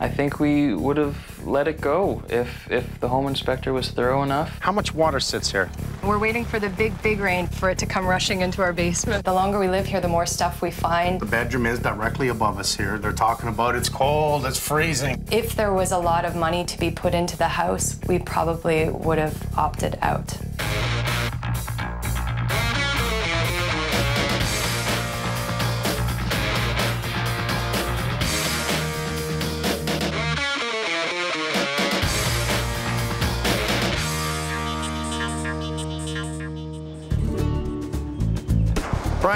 I think we would have let it go if, if the home inspector was thorough enough. How much water sits here? We're waiting for the big, big rain for it to come rushing into our basement. The longer we live here, the more stuff we find. The bedroom is directly above us here. They're talking about it's cold, it's freezing. If there was a lot of money to be put into the house, we probably would have opted out.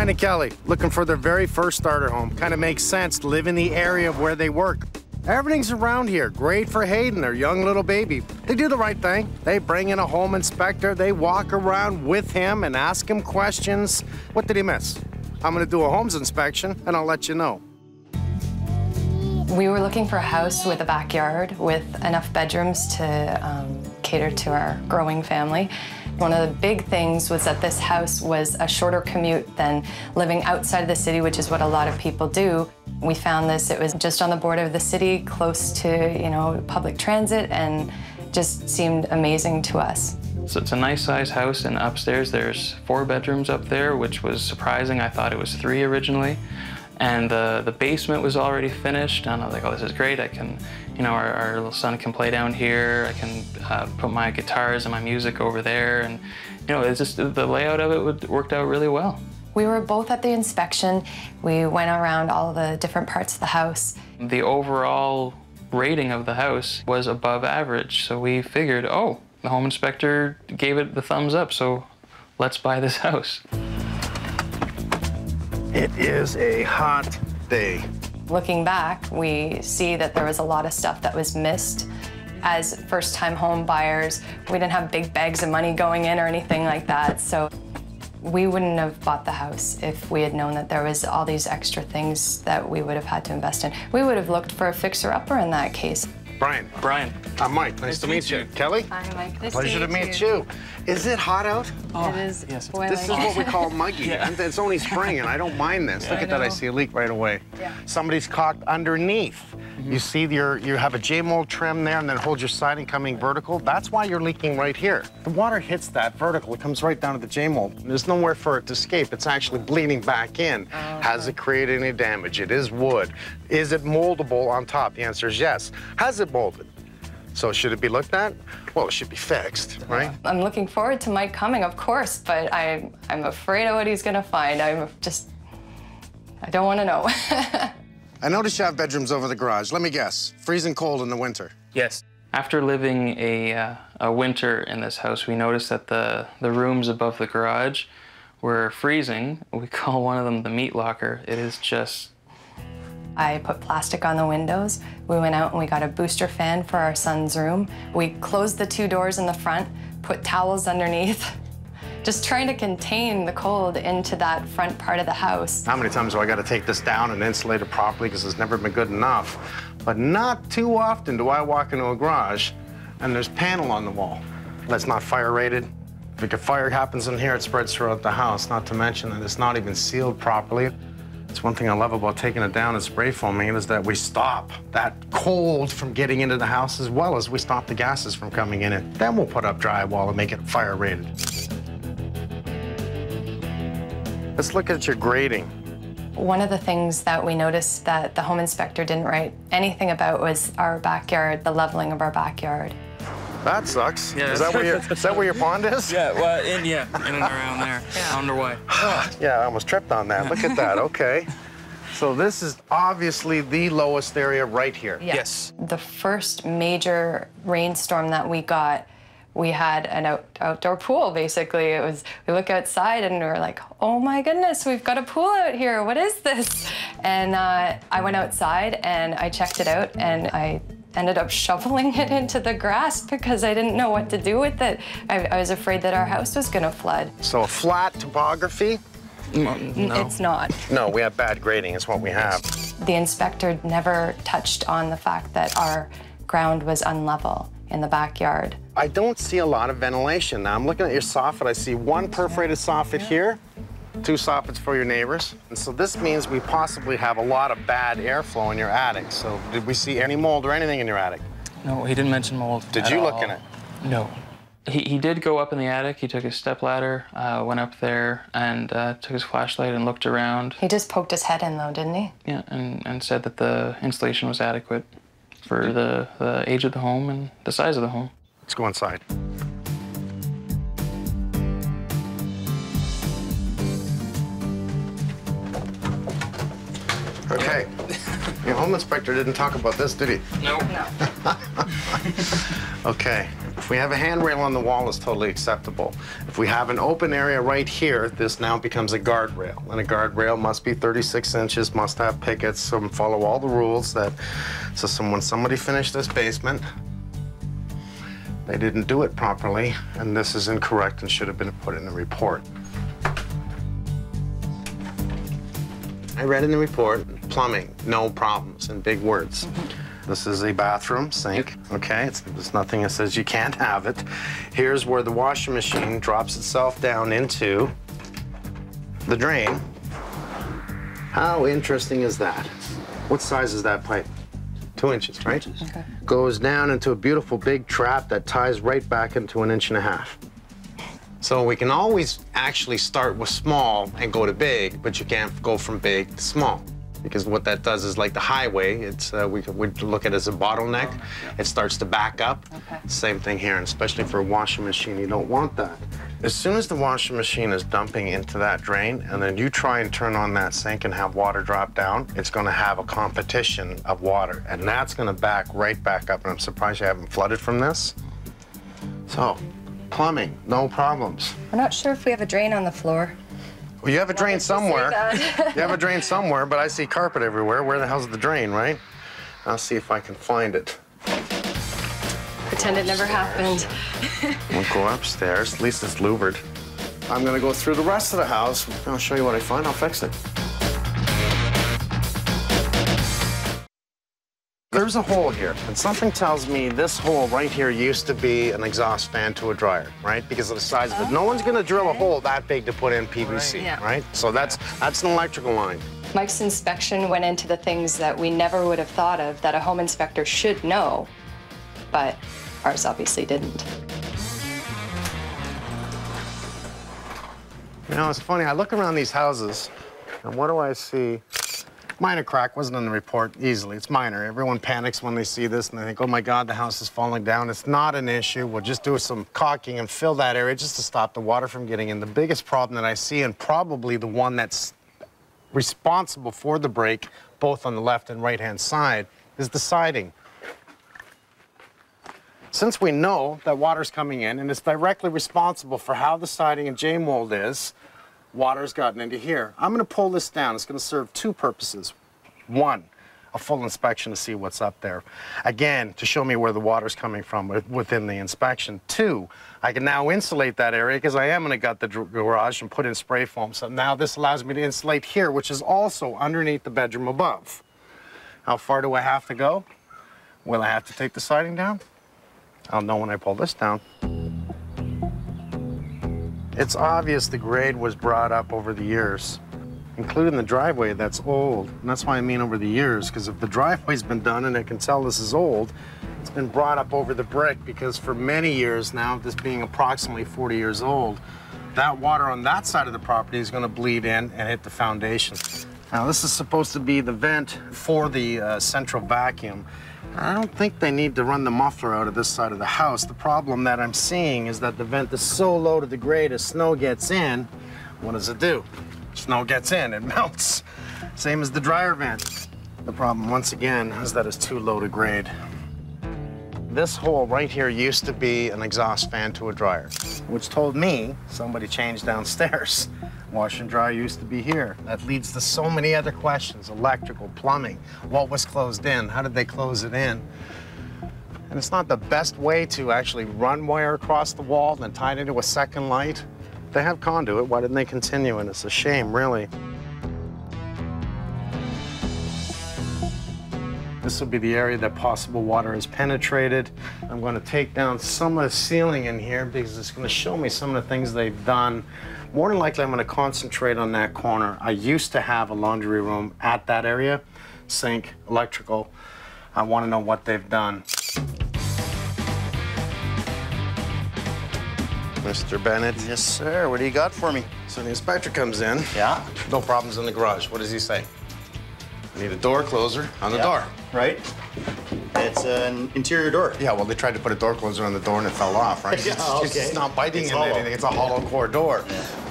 And Kelly, looking for their very first starter home. Kind of makes sense to live in the area of where they work. Everything's around here. Great for Hayden, their young little baby. They do the right thing. They bring in a home inspector. They walk around with him and ask him questions. What did he miss? I'm going to do a Holmes inspection, and I'll let you know. We were looking for a house with a backyard with enough bedrooms to um, cater to our growing family. One of the big things was that this house was a shorter commute than living outside of the city, which is what a lot of people do. We found this, it was just on the border of the city, close to, you know, public transit, and just seemed amazing to us. So it's a nice sized house, and upstairs there's four bedrooms up there, which was surprising. I thought it was three originally. And the, the basement was already finished, and I was like, oh, this is great. I can, you know, our, our little son can play down here. I can uh, put my guitars and my music over there. And, you know, it's just the layout of it would, worked out really well. We were both at the inspection. We went around all the different parts of the house. The overall rating of the house was above average, so we figured, oh, the home inspector gave it the thumbs up, so let's buy this house. It is a hot day. Looking back, we see that there was a lot of stuff that was missed. As first-time home buyers, we didn't have big bags of money going in or anything like that, so we wouldn't have bought the house if we had known that there was all these extra things that we would have had to invest in. We would have looked for a fixer-upper in that case. Brian. Brian. I'm Mike. Nice, to meet you. Kelly? Hi, Mike. Nice Pleasure to meet you. Is it hot out? it oh, is yes, it's- boiling. This is what we call muggy. And It's only spring, and I don't mind this. Look I at that, I see a leak right away. Yeah. Somebody's caulked underneath. You mm-hmm. see your, you have a J-mold trim there, and then hold your siding coming vertical. That's why you're leaking right here. The water hits that vertical. It comes right down to the J-mold. There's nowhere for it to escape. It's actually bleeding back in. Oh, Has it created any damage? It is wood. Is it moldable on top? The answer is yes. Has it molded? So should it be looked at? Well, it should be fixed, right? I'm looking forward to Mike coming, of course, but I'm, I'm afraid of what he's gonna find. I'm just, I don't wanna know. I noticed you have bedrooms over the garage. Let me guess. Freezing cold in the winter. Yes. After living a, uh, a winter in this house, we noticed that the, the rooms above the garage were freezing. We call one of them the meat locker. It is just I put plastic on the windows. We went out and we got a booster fan for our son's room. We closed the two doors in the front, put towels underneath, just trying to contain the cold into that front part of the house. How many times do I got to take this down and insulate it properly because it's never been good enough? But not too often do I walk into a garage and there's panel on the wall that's not fire rated. If a fire happens in here, it spreads throughout the house, not to mention that it's not even sealed properly. It's one thing I love about taking it down and spray foaming is that we stop that cold from getting into the house as well as we stop the gases from coming in it. Then we'll put up drywall and make it fire rated. Let's look at your grading. One of the things that we noticed that the home inspector didn't write anything about was our backyard, the leveling of our backyard. That sucks. Yeah, is that where your is that where your pond is? Yeah, well, in, yeah, in and around there, Yeah. underway. Yeah, I almost tripped on that. Look at that. Okay. So this is obviously the lowest area right here. Yes. The first major rainstorm that we got, we had an out, outdoor pool basically. It was, we look outside and we are like, oh my goodness, we've got a pool out here. What is this? And uh, I went outside and I checked it out and I ended up shoveling it into the grass because I didn't know what to do with it. I, I was afraid that our house was gonna flood. So a flat topography? No. It's not. No, we have bad grading. Is what we have. The inspector never touched on the fact that our ground was unlevel in the backyard. I don't see a lot of ventilation. Now I'm looking at your soffit. I see one perforated soffit here two soffits for your neighbors. And so this means we possibly have a lot of bad airflow in your attic. So did we see any mold or anything in your attic? No, he didn't mention mold. Did at you look all. in it? No. He, he did go up in the attic. He took his step ladder, uh, went up there, and uh, took his flashlight and looked around. He just poked his head in though, didn't he? Yeah, and, and said that the insulation was adequate for the, the age of the home and the size of the home. Let's go inside. Okay. Your home inspector didn't talk about this, did he? No. No. Okay. If we have a handrail on the wall, it's totally acceptable. If we have an open area right here, this now becomes a guardrail. And a guardrail must be 36 inches, must have pickets, and follow all the rules that, so some, when somebody finished this basement, they didn't do it properly, and this is incorrect and should have been put in the report. I read in the report, plumbing, no problems, in big words. Mm-hmm. This is a bathroom sink, okay? It's, there's nothing that says you can't have it. Here's where the washing machine drops itself down into the drain. How interesting is that? What size is that pipe? Two inches, right? Okay. Goes down into a beautiful big trap that ties right back into an inch and a half. So we can always actually start with small and go to big, but you can't go from big to small. Because what that does is like the highway, it's uh, we look at it as a bottleneck. It starts to back up. Okay. Same thing here, and especially for a washing machine, you don't want that. As soon as the washing machine is dumping into that drain, and then you try and turn on that sink and have water drop down, it's going to have a competition of water, and that's going to back right back up. And I'm surprised you haven't flooded from this. So, plumbing, no problems. We're not sure if we have a drain on the floor. Well, you have a drain Wanted to say somewhere. you have a drain somewhere, but I see carpet everywhere. Where the hell's the drain, right? I'll see if I can find it. Pretend it never happened. We'll go upstairs. At least it's louvered. I'm gonna go through the rest of the house. I'll show you what I find. I'll fix it. There's a hole here, and something tells me this hole right here used to be an exhaust fan to a dryer, right? Because of the size of it. No one's gonna drill a hole that big to put in PVC, Yeah. right? So that's that's an electrical line. Mike's inspection went into the things that we never would have thought of that a home inspector should know, but ours obviously didn't. You know, it's funny. I look around these houses, and what do I see? Minor crack wasn't in the report easily. It's minor. Everyone panics when they see this and they think, oh my God, the house is falling down. It's not an issue. We'll just do some caulking and fill that area just to stop the water from getting in. The biggest problem that I see, and probably the one that's responsible for the break, both on the left and right hand side, is the siding. Since we know that water's coming in and it's directly responsible for how the siding and J mold is, water's gotten into here. I'm going to pull this down. It's going to serve two purposes. One, a full inspection to see what's up there. Again, to show me where the water's coming from within the inspection. Two, I can now insulate that area because I am going to gut the garage and put in spray foam. So now this allows me to insulate here, which is also underneath the bedroom above. How far do I have to go? Will I have to take the siding down? Oh, I'll know when I pull this down. It's obvious the grade was brought up over the years, including the driveway that's old. And that's why I mean over the years, because if the driveway's been done and I can tell this is old, it's been brought up over the brick because for many years now, this being approximately 40 years old, that water on that side of the property is going to bleed in and hit the foundation. Now, this is supposed to be the vent for the uh, central vacuum. I don't think they need to run the muffler out of this side of the house. The problem that I'm seeing is that the vent is so low to the grade as snow gets in, what does it do? Snow gets in, it melts. Same as the dryer vent. The problem, once again, is that it's too low to grade. This hole right here used to be an exhaust fan to a dryer, which told me somebody changed downstairs. Wash and dry used to be here. That leads to so many other questions, electrical, plumbing. What was closed in? How did they close it in? And it's not the best way to actually run wire across the wall and then tie it into a second light. They have conduit, why didn't they continue? And it's a shame, really. This will be the area that possible water has penetrated. I'm going to take down some of the ceiling in here because it's going to show me some of the things they've done. More than likely, I'm going to concentrate on that corner. I used to have a laundry room at that area, sink, electrical. I want to know what they've done. Mr. Bennett. Yes, sir. What do you got for me? So the inspector comes in. Yeah. No problems in the garage. What does he say? I need a door closer on the Yeah. door. Right. It's an interior door. Yeah, well, they tried to put a door closer on the door and it fell off, right? Yeah, it's, okay. it's not biting It's hollow. anything. It's a hollow core door.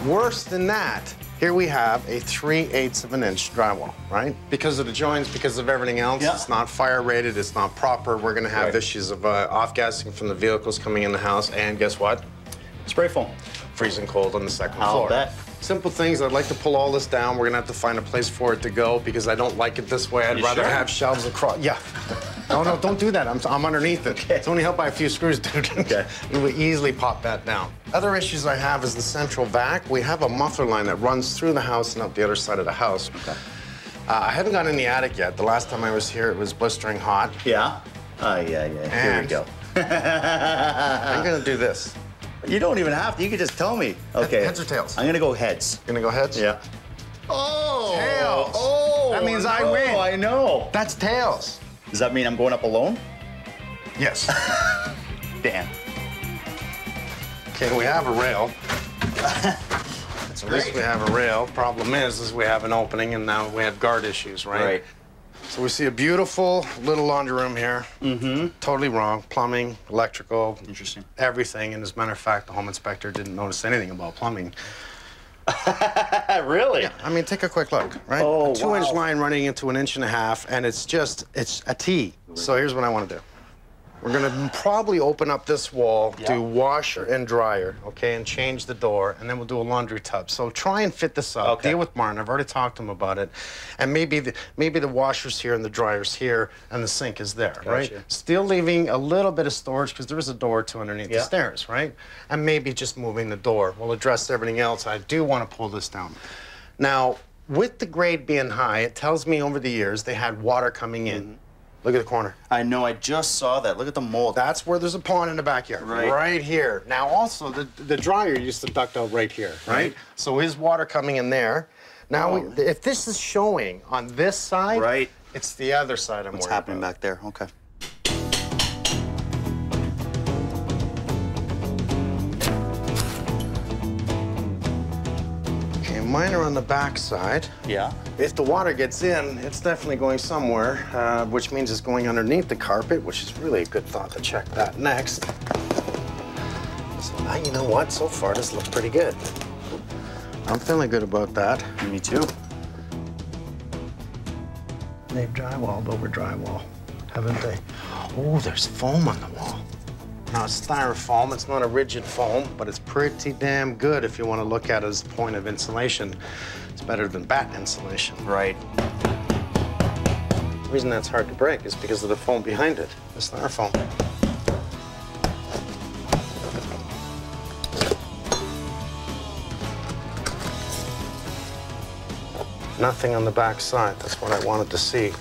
Worse than that, here we have a 3 eighths of an inch drywall, right? Because of the joints, because of everything else, Yeah. it's not fire rated, it's not proper. We're gonna have Right. issues of uh, off-gassing from the vehicles coming in the house, and guess what? Spray foam. freezing cold on the 2nd I'll floor. bet. Simple things. I'd like to pull all this down. We're gonna have to find a place for it to go because I don't like it this way. I'd You rather sure? have shelves across. Yeah. No, no, don't do that. I'm, I'm underneath it. Okay. It's only held by a few screws, dude. Okay. we would easily pop that down. Other issues I have is the central vac. We have a muffler line that runs through the house and up the other side of the house. Uh, I haven't gone in the attic yet. The last time I was here, it was blistering hot. Yeah. Oh, yeah, yeah. Here we go. I'm gonna do this. You don't even have to. You can just tell me. Okay. heads or tails? I'm gonna go heads. Gonna go heads? Yeah. Oh. Tails. Oh. That means I no, win. I know. That's tails. Does that mean I'm going up alone? Yes. Damn. Okay, we have a rail. so at least we have a rail. Problem is, is we have an opening and now we have guard issues, right? Right. So we see a beautiful little laundry room here. Mm-hmm. Totally wrong. Plumbing, electrical. Interesting. Everything. And as a matter of fact, the home inspector didn't notice anything about plumbing. really? I mean, take a quick look, right? Oh, a two-inch wow. line running into an inch and a half, and it's just, it's a T. So here's what I want to do. We're gonna probably open up this wall, Yeah. do washer and dryer, okay, and change the door, and then we'll do a laundry tub. So try and fit this up. Okay. Deal with Martin. I've already talked to him about it, and maybe the maybe the washer's here and the dryer's here, and the sink is there, right? Still leaving a little bit of storage because there is a door to underneath Yeah. the stairs, right? And maybe just moving the door. We'll address everything else. I do want to pull this down. Now, with the grade being high, it tells me over the years they had water coming in. Mm-hmm. Look at the corner. I know. I just saw that. Look at the mold. That's where there's a pond in the backyard. Right. here. Now, also, the, the dryer used to duct out right here, right? Right. So his water coming in there. Now, we, oh. if this is showing on this side, Right. it's the other side I'm What's happening about. back there? Okay. Mine are on the back side. Yeah. If the water gets in, it's definitely going somewhere, uh, which means it's going underneath the carpet, which is really a good thought to check that next. So now you know what? So far, this looks pretty good. I'm feeling good about that. Me too. They've drywalled over drywall, haven't they? Oh, there's foam on the wall. Now, it's styrofoam. It's not a rigid foam, but it's pretty damn good if you want to look at it as a point of insulation. It's better than batt insulation. Right. The reason that's hard to break is because of the foam behind it, the styrofoam. Nothing on the back side. That's what I wanted to see.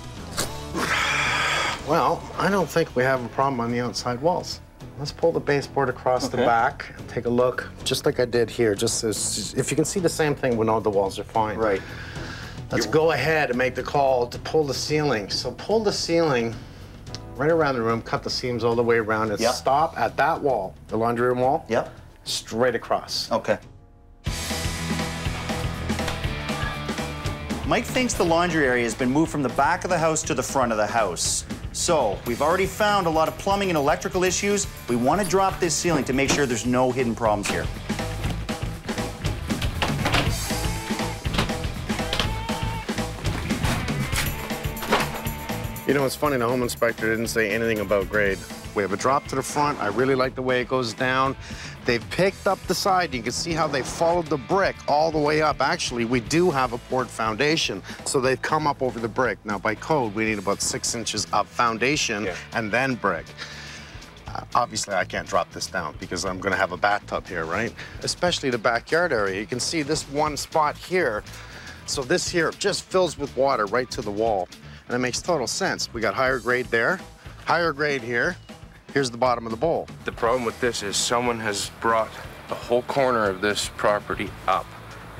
Well, I don't think we have a problem on the outside walls. Let's pull the baseboard across the back and take a look, just like I did here. Just as, if you can see the same thing, we know the walls are fine. Right. Let's go ahead and make the call to pull the ceiling. So pull the ceiling right around the room, cut the seams all the way around, and Yep. stop at that wall, the laundry room wall, Yep. straight across. Okay. Mike thinks the laundry area has been moved from the back of the house to the front of the house. So, we've already found a lot of plumbing and electrical issues. We want to drop this ceiling to make sure there's no hidden problems here. You know, it's funny, the home inspector didn't say anything about grade. We have a drop to the front. I really like the way it goes down. They've picked up the side. You can see how they followed the brick all the way up. Actually, we do have a poured foundation, so they've come up over the brick. Now, by code, we need about six inches of foundation Yeah. and then brick. Uh, obviously, I can't drop this down because I'm gonna have a bathtub here, right? Especially the backyard area. You can see this one spot here. So this here just fills with water right to the wall. And it makes total sense. We got higher grade there, higher grade here. Here's the bottom of the bowl. The problem with this is someone has brought the whole corner of this property up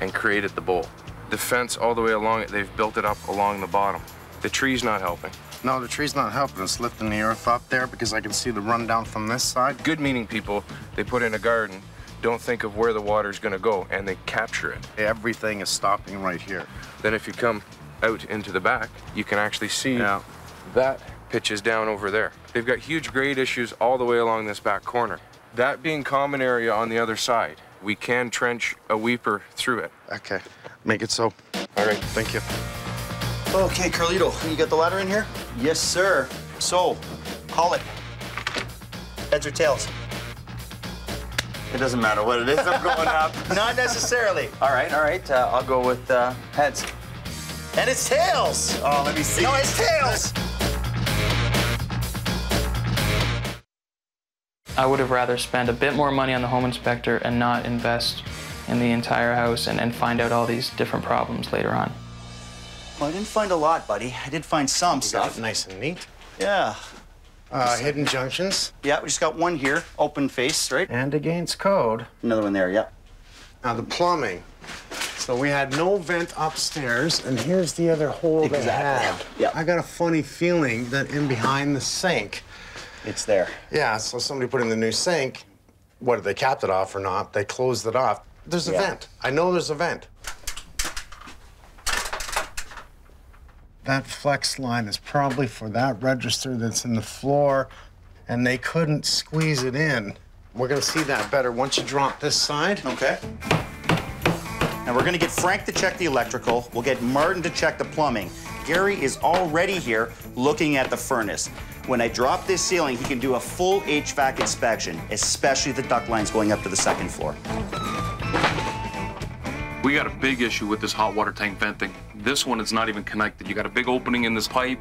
and created the bowl. The fence all the way along it, they've built it up along the bottom. The tree's not helping. No, the tree's not helping. It's lifting the earth up there because I can see the rundown from this side. Good meaning people, they put in a garden, don't think of where the water's gonna go, and they capture it. Everything is stopping right here. Then if you come out into the back, you can actually see Yeah. that pitches down over there. They've got huge grade issues all the way along this back corner. That being common area on the other side, we can trench a weeper through it. Okay, make it so. All right. Thank you. Okay, Carlito, you got the ladder in here? Yes, sir. So, call it. Heads or tails? It doesn't matter what it is. I'm going up. Not necessarily. all right, all right. Uh, I'll go with uh, heads. And it's tails. Oh, let me see. No, it's tails. I would have rather spent a bit more money on the home inspector and not invest in the entire house and, and find out all these different problems later on. Well, I didn't find a lot, buddy. I did find some Got stuff. it nice and neat. Yeah. Uh, hidden junctions Yeah, we just got one here, open face, right? and against code. Another one there, yeah. Now the plumbing. So we had no vent upstairs, and here's the other hole they Exactly. had. Yeah. I got a funny feeling that in behind the sink. It's there. Yeah, so somebody put in the new sink. Whether they capped it off or not, they closed it off. There's a Yeah. vent. I know there's a vent. That flex line is probably for that register that's in the floor, and they couldn't squeeze it in. We're gonna see that better once you drop this side. Okay. Now we're gonna get Frank to check the electrical. We'll get Martin to check the plumbing. Gary is already here looking at the furnace. When I drop this ceiling, he can do a full HVAC inspection, especially the duct lines going up to the second floor. We got a big issue with this hot water tank venting. This one is not even connected. You got a big opening in this pipe.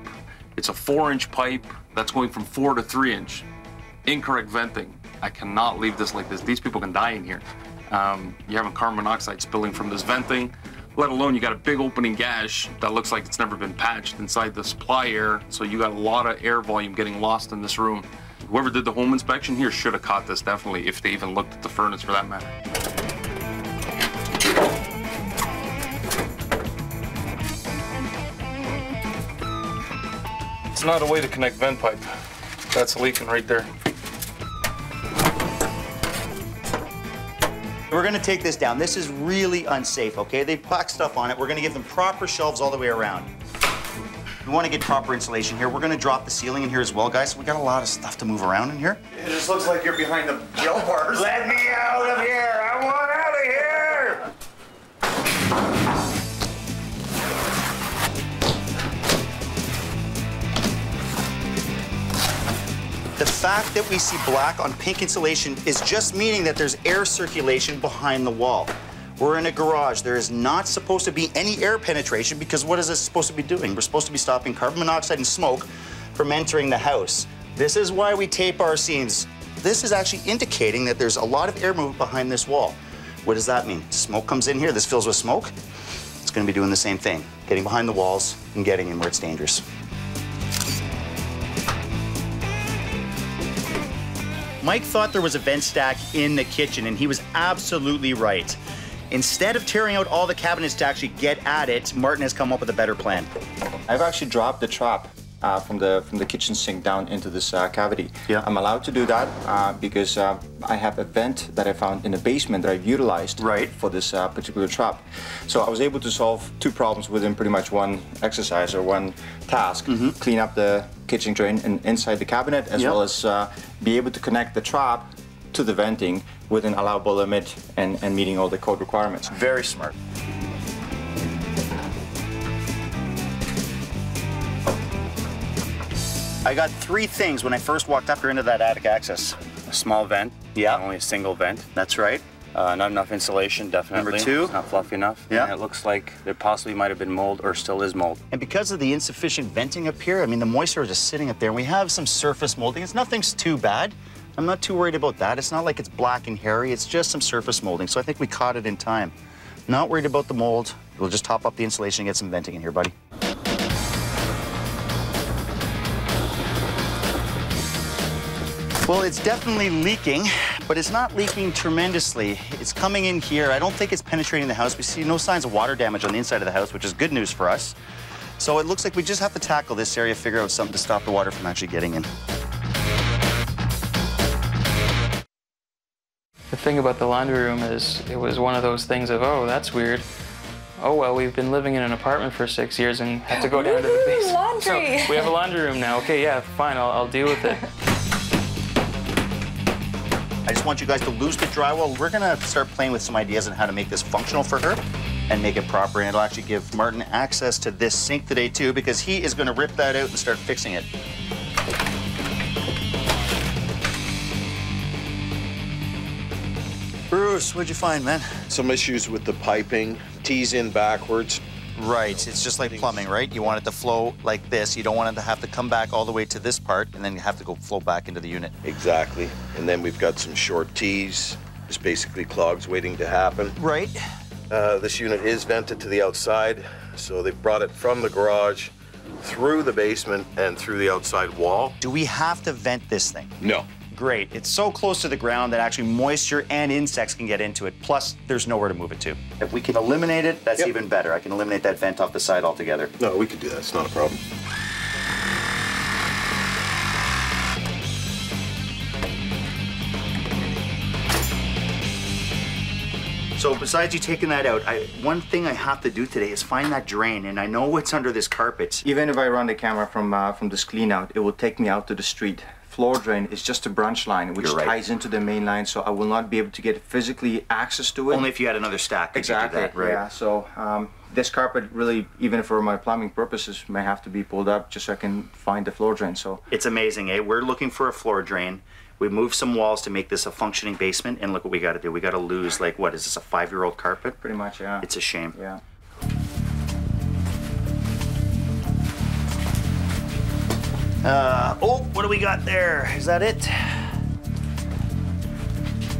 It's a four inch pipe that's going from four to three inch. Incorrect venting. I cannot leave this like this. These people can die in here. Um, you're having carbon monoxide spilling from this venting, let alone you got a big opening gash that looks like it's never been patched inside the supply air. So you got a lot of air volume getting lost in this room. Whoever did the home inspection here should have caught this definitely, if they even looked at the furnace for that matter. It's not a way to connect vent pipe. That's leaking right there. We're gonna take this down. This is really unsafe, okay? They packed stuff on it. We're gonna give them proper shelves all the way around. We wanna get proper insulation here. We're gonna drop the ceiling in here as well, guys. We got a lot of stuff to move around in here. It just looks like you're behind the jail bars. Let me out of here. I want out of here. The fact that we see black on pink insulation is just meaning that there's air circulation behind the wall. We're in a garage. There is not supposed to be any air penetration because what is this supposed to be doing? We're supposed to be stopping carbon monoxide and smoke from entering the house. This is why we tape our seams. This is actually indicating that there's a lot of air movement behind this wall. What does that mean? Smoke comes in here, this fills with smoke. It's gonna be doing the same thing, getting behind the walls and getting in where it's dangerous. Mike thought there was a vent stack in the kitchen, and he was absolutely right. Instead of tearing out all the cabinets to actually get at it, Martin has come up with a better plan. I've actually dropped the trap uh, from the from the kitchen sink down into this uh, cavity. Yeah. I'm allowed to do that uh, because uh, I have a vent that I found in the basement that I've utilized Right. for this uh, particular trap. So I was able to solve two problems within pretty much one exercise or one task. Clean up the kitchen drain and inside the cabinet, as. Yep. well as uh, be able to connect the trap to the venting with an allowable limit and, and meeting all the code requirements. Very smart. I got three things when I first walked up here into that attic access. A small vent. Yeah. Only a single vent. That's right. Uh, not enough insulation, definitely. Number two? It's not fluffy enough. Yeah. And it looks like there possibly might have been mold or still is mold. And because of the insufficient venting up here, I mean, the moisture is just sitting up there, and we have some surface molding. It's nothing's too bad. I'm not too worried about that. It's not like it's black and hairy. It's just some surface molding. So I think we caught it in time. Not worried about the mold. We'll just top up the insulation and get some venting in here, buddy. Well, it's definitely leaking, but it's not leaking tremendously. It's coming in here. I don't think it's penetrating the house. We see no signs of water damage on the inside of the house, which is good news for us. So it looks like we just have to tackle this area, figure out something to stop the water from actually getting in. The thing about the laundry room is it was one of those things of, oh, that's weird. Oh, well, we've been living in an apartment for six years and have to go down to the basement. laundry. So we have a laundry room now. Okay, yeah, fine, I'll, I'll deal with it. I just want you guys to lose the drywall. We're gonna start playing with some ideas on how to make this functional for her and make it proper. And it'll actually give Martin access to this sink today too, because he is gonna rip that out and start fixing it. Bruce, what'd you find, man? Some issues with the piping, tees in backwards. Right, it's just like plumbing, right? You want it to flow like this. You don't want it to have to come back all the way to this part and then you have to go flow back into the unit. Exactly. And then we've got some short tees, just basically clogs waiting to happen. Right. Uh, this unit is vented to the outside, so they've brought it from the garage through the basement and through the outside wall. Do we have to vent this thing? No. Great. It's so close to the ground that actually moisture and insects can get into it. Plus, there's nowhere to move it to. If we can eliminate it, that's Yep. even better. I can eliminate that vent off the side altogether. No, we could do that. It's not a problem. So besides you taking that out, I, one thing I have to do today is find that drain, and I know it's under this carpet. Even if I run the camera from uh, from this clean out, it will take me out to the street. Floor drain is just a branch line which right. ties into the main line, so I will not be able to get physically access to it. Only if you had another stack. could you do exactly. that, right? Yeah. So um, this carpet really, even for my plumbing purposes, may have to be pulled up just so I can find the floor drain. So It's amazing, eh? We're looking for a floor drain. We moved some walls to make this a functioning basement, and look what we got to do. We got to lose like what is this? A five-year-old carpet? pretty much, yeah. It's a shame. yeah. Uh, oh, what do we got there? Is that it?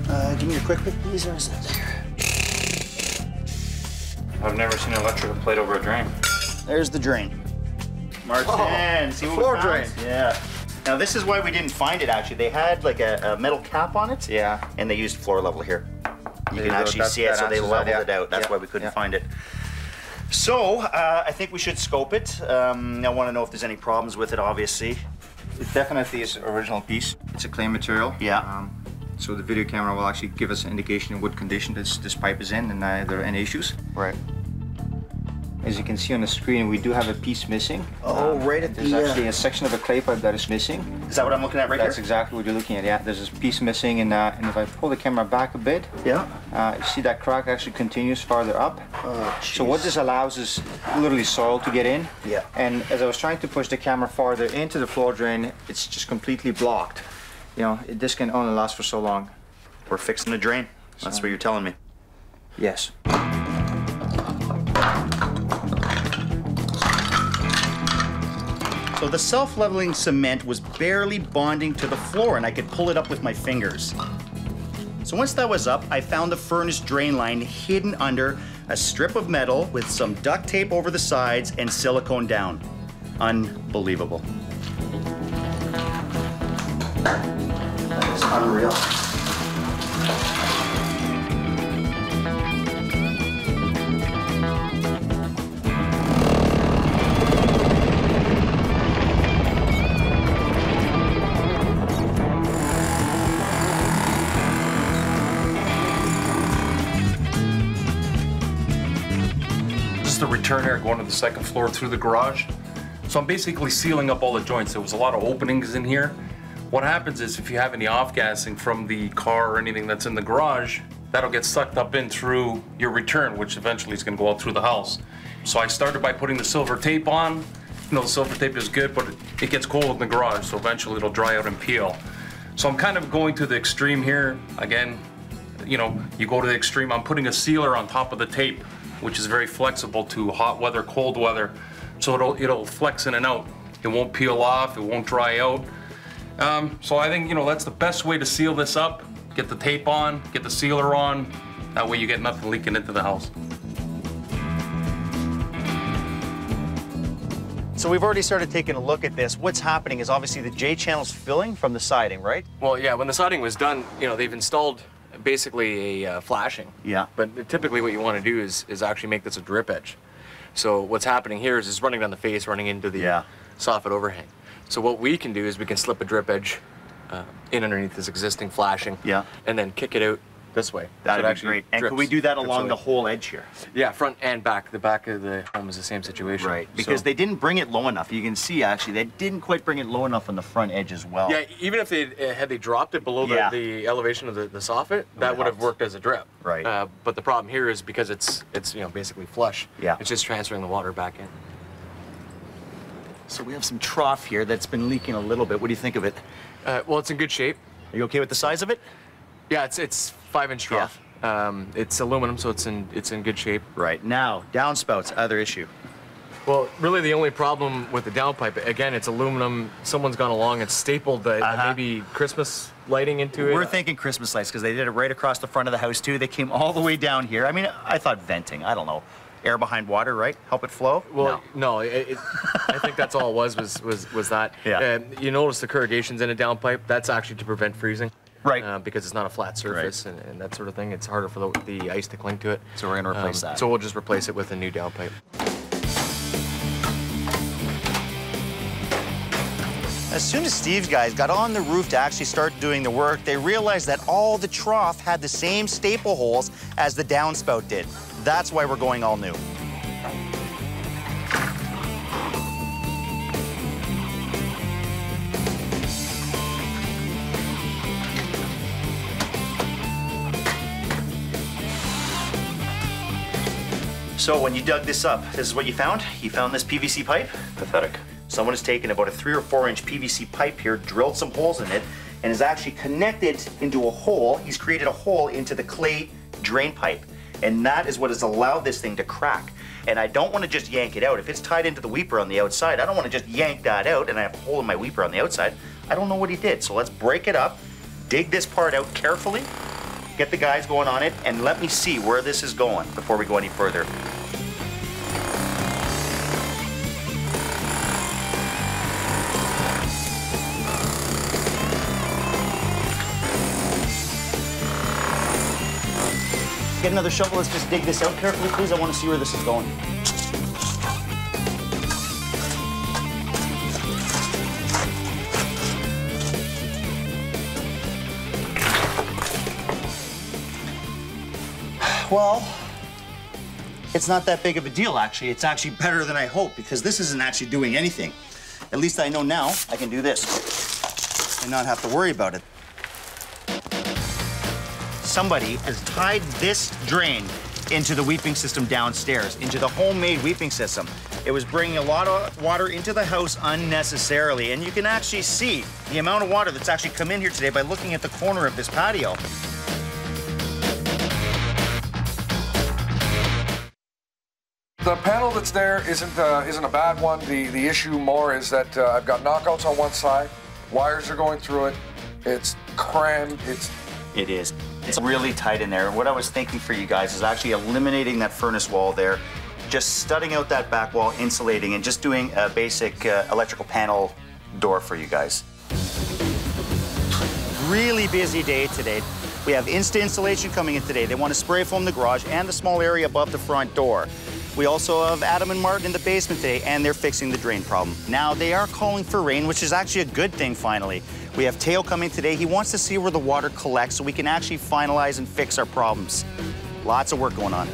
Uh, give me your quick pick, please, or is that there? I've never seen an electrical plate over a drain. There's the drain. Martin, see what floor we found? drain. Yeah. Now this is why we didn't find it. Actually, they had like a, a metal cap on it. Yeah. And they used floor level here. You There can you actually see it, so they answers that, leveled yeah. it out. That's Yeah, why we couldn't yeah. find it. So uh, I think we should scope it. Um, I want to know if there's any problems with it. Obviously. It definitely is original piece. It's a clay material. Yeah. Um, so the video camera will actually give us an indication of what condition this, this pipe is in and uh, there are any issues. Right. As you can see on the screen, we do have a piece missing. Oh, Um, right at There's the, uh, actually a section of a clay pipe that is missing. Is that what I'm looking at right That's here? exactly what you're looking at. Yeah, there's a piece missing, and, uh, and if I pull the camera back a bit, Yeah. uh, you see that crack actually continues farther up. Oh, so what this allows is literally soil to get in. Yeah. And as I was trying to push the camera farther into the floor drain, it's just completely blocked. You know, it, this can only last for so long. We're fixing the drain. That's what you're telling me. Yes. So the self-leveling cement was barely bonding to the floor and I could pull it up with my fingers. So once that was up, I found the furnace drain line hidden under a strip of metal with some duct tape over the sides and silicone down. Unbelievable. That is unreal. Going to the second floor through the garage. So I'm basically sealing up all the joints. There was a lot of openings in here. What happens is if you have any off-gassing from the car or anything that's in the garage, that'll get sucked up in through your return, which eventually is gonna go out through the house. So I started by putting the silver tape on. You know, the silver tape is good, but it, it gets cold in the garage, so eventually it'll dry out and peel. So I'm kind of going to the extreme here. Again, you know, you go to the extreme. I'm putting a sealer on top of the tape, which is very flexible to hot weather, cold weather. So it'll it'll flex in and out. It won't peel off. It won't dry out. Um, so I think you know that's the best way to seal this up. Get the tape on, get the sealer on. That way you get nothing leaking into the house. So we've already started taking a look at this. What's happening is obviously the J channel's filling from the siding, right? Well, yeah, when the siding was done, you know, they've installed basically a uh, flashing. Yeah. But typically what you want to do is, is actually make this a drip edge. So what's happening here is it's running down the face, running into the Yeah. soffit overhang. So what we can do is we can slip a drip edge uh, in underneath this existing flashing. Yeah. And then kick it out this way. That'd it be actually great. And could we do that along the whole edge here? Yeah, front and back. The back of the home is the same situation. Right. Because So- they didn't bring it low enough. You can see actually they didn't quite bring it low enough on the front edge as well. Yeah, even if they uh, had they dropped it below the, Yeah. the elevation of the, the soffit, that would have worked as a drip. Right. Uh, but the problem here is because it's it's you know basically flush. Yeah. It's just transferring the water back in. So we have some trough here that's been leaking a little bit. What do you think of it? Uh, well, it's in good shape. Are you okay with the size of it? Yeah, it's it's five inch trough. Um, it's aluminum, so it's in it's in good shape. Right. Now, downspouts, other issue. Well, really, the only problem with the downpipe, again, it's aluminum. Someone's gone along and stapled the, Uh-huh. maybe Christmas lighting into it. We're thinking Christmas lights because they did it right across the front of the house too. They came all the way down here. I mean, I thought venting. I don't know. Air behind water, right? Help it flow? Well, no, it, it, I think that's all it was was was was that. Yeah. You notice the corrugations in a downpipe. That's actually to prevent freezing. Right. Uh, because it's not a flat surface and, and that sort of thing. It's harder for the, the ice to cling to it. Um, So we're gonna replace that. So we'll just replace it with a new downpipe. As soon as Steve's guys got on the roof to actually start doing the work, they realized that all the trough had the same staple holes as the downspout did. That's why we're going all new. So when you dug this up, this is what you found? You found this PVC pipe? Pathetic. Someone has taken about a three or four inch PVC pipe here, drilled some holes in it, and has actually connected into a hole. He's created a hole into the clay drain pipe. And that is what has allowed this thing to crack. And I don't want to just yank it out. If it's tied into the weeper on the outside, I don't want to just yank that out and I have a hole in my weeper on the outside. I don't know what he did. So let's break it up, dig this part out carefully, get the guys going on it, and let me see where this is going before we go any further. Get another shovel. Let's just dig this out carefully, please. I want to see where this is going. Well, it's not that big of a deal, actually. It's actually better than I hoped because this isn't actually doing anything. At least I know now I can do this and not have to worry about it somebody has tied this drain into the weeping system downstairs, into the homemade weeping system. It was bringing a lot of water into the house unnecessarily, and you can actually see the amount of water that's actually come in here today by looking at the corner of this patio. The panel that's there isn't uh, isn't a bad one. The the issue more is that uh, I've got knockouts on one side, wires are going through it. It's crammed. It's It is. It's really tight in there. What I was thinking for you guys is actually eliminating that furnace wall there, just studding out that back wall, insulating, and just doing a basic uh, electrical panel door for you guys. Really busy day today. We have Insta installation coming in today. They want to spray foam the garage and the small area above the front door. We also have Adam and Martin in the basement today, and they're fixing the drain problem. Now, they are calling for rain, which is actually a good thing, finally. We have Teo coming today. He wants to see where the water collects so we can actually finalize and fix our problems. Lots of work going on.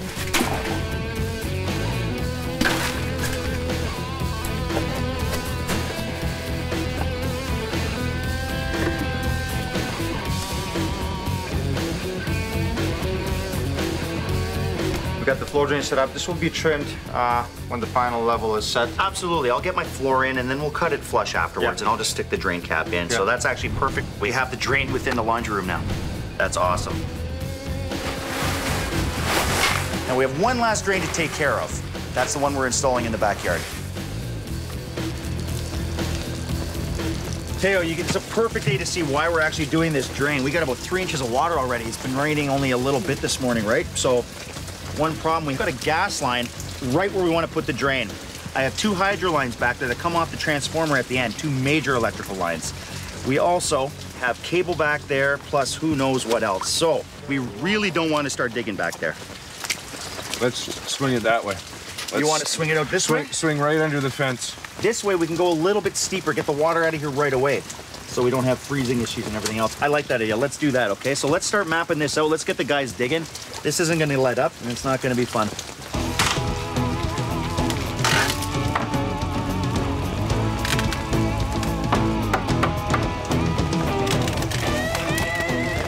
Got the floor drain set up. This will be trimmed uh, when the final level is set. Absolutely. I'll get my floor in and then we'll cut it flush afterwards Yeah. and I'll just stick the drain cap in. So that's actually perfect. We have the drain within the laundry room now. That's awesome. And we have one last drain to take care of. That's the one we're installing in the backyard. Teo, you, it's a perfect day to see why we're actually doing this drain. We got about three inches of water already. It's been raining only a little bit this morning, right? So one problem, we've got a gas line right where we want to put the drain. I have two hydro lines back there that come off the transformer at the end, two major electrical lines. We also have cable back there, plus who knows what else. So we really don't want to start digging back there. Let's swing it that way. you want to swing it out this swing, way? Swing right under the fence. This way we can go a little bit steeper, get the water out of here right away. So we don't have freezing issues and everything else. I like that idea. Let's do that, okay? So let's start mapping this out. Let's get the guys digging. This isn't gonna let up and it's not gonna be fun.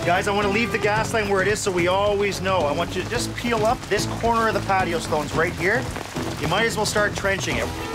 Guys, I want to leave the gas line where it is so we always know. I want you to just peel up this corner of the patio stones right here. You might as well start trenching it.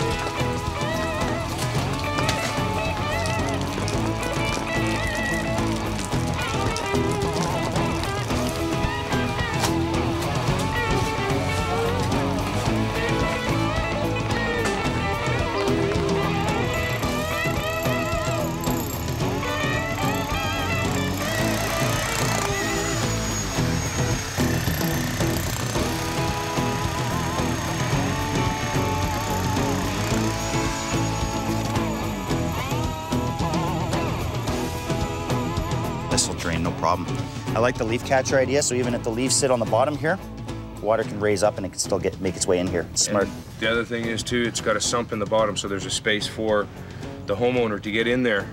Like the leaf catcher idea, so even if the leaves sit on the bottom here, water can raise up and it can still get make its way in here. It's smart. And the other thing is too, it's got a sump in the bottom, so there's a space for the homeowner to get in there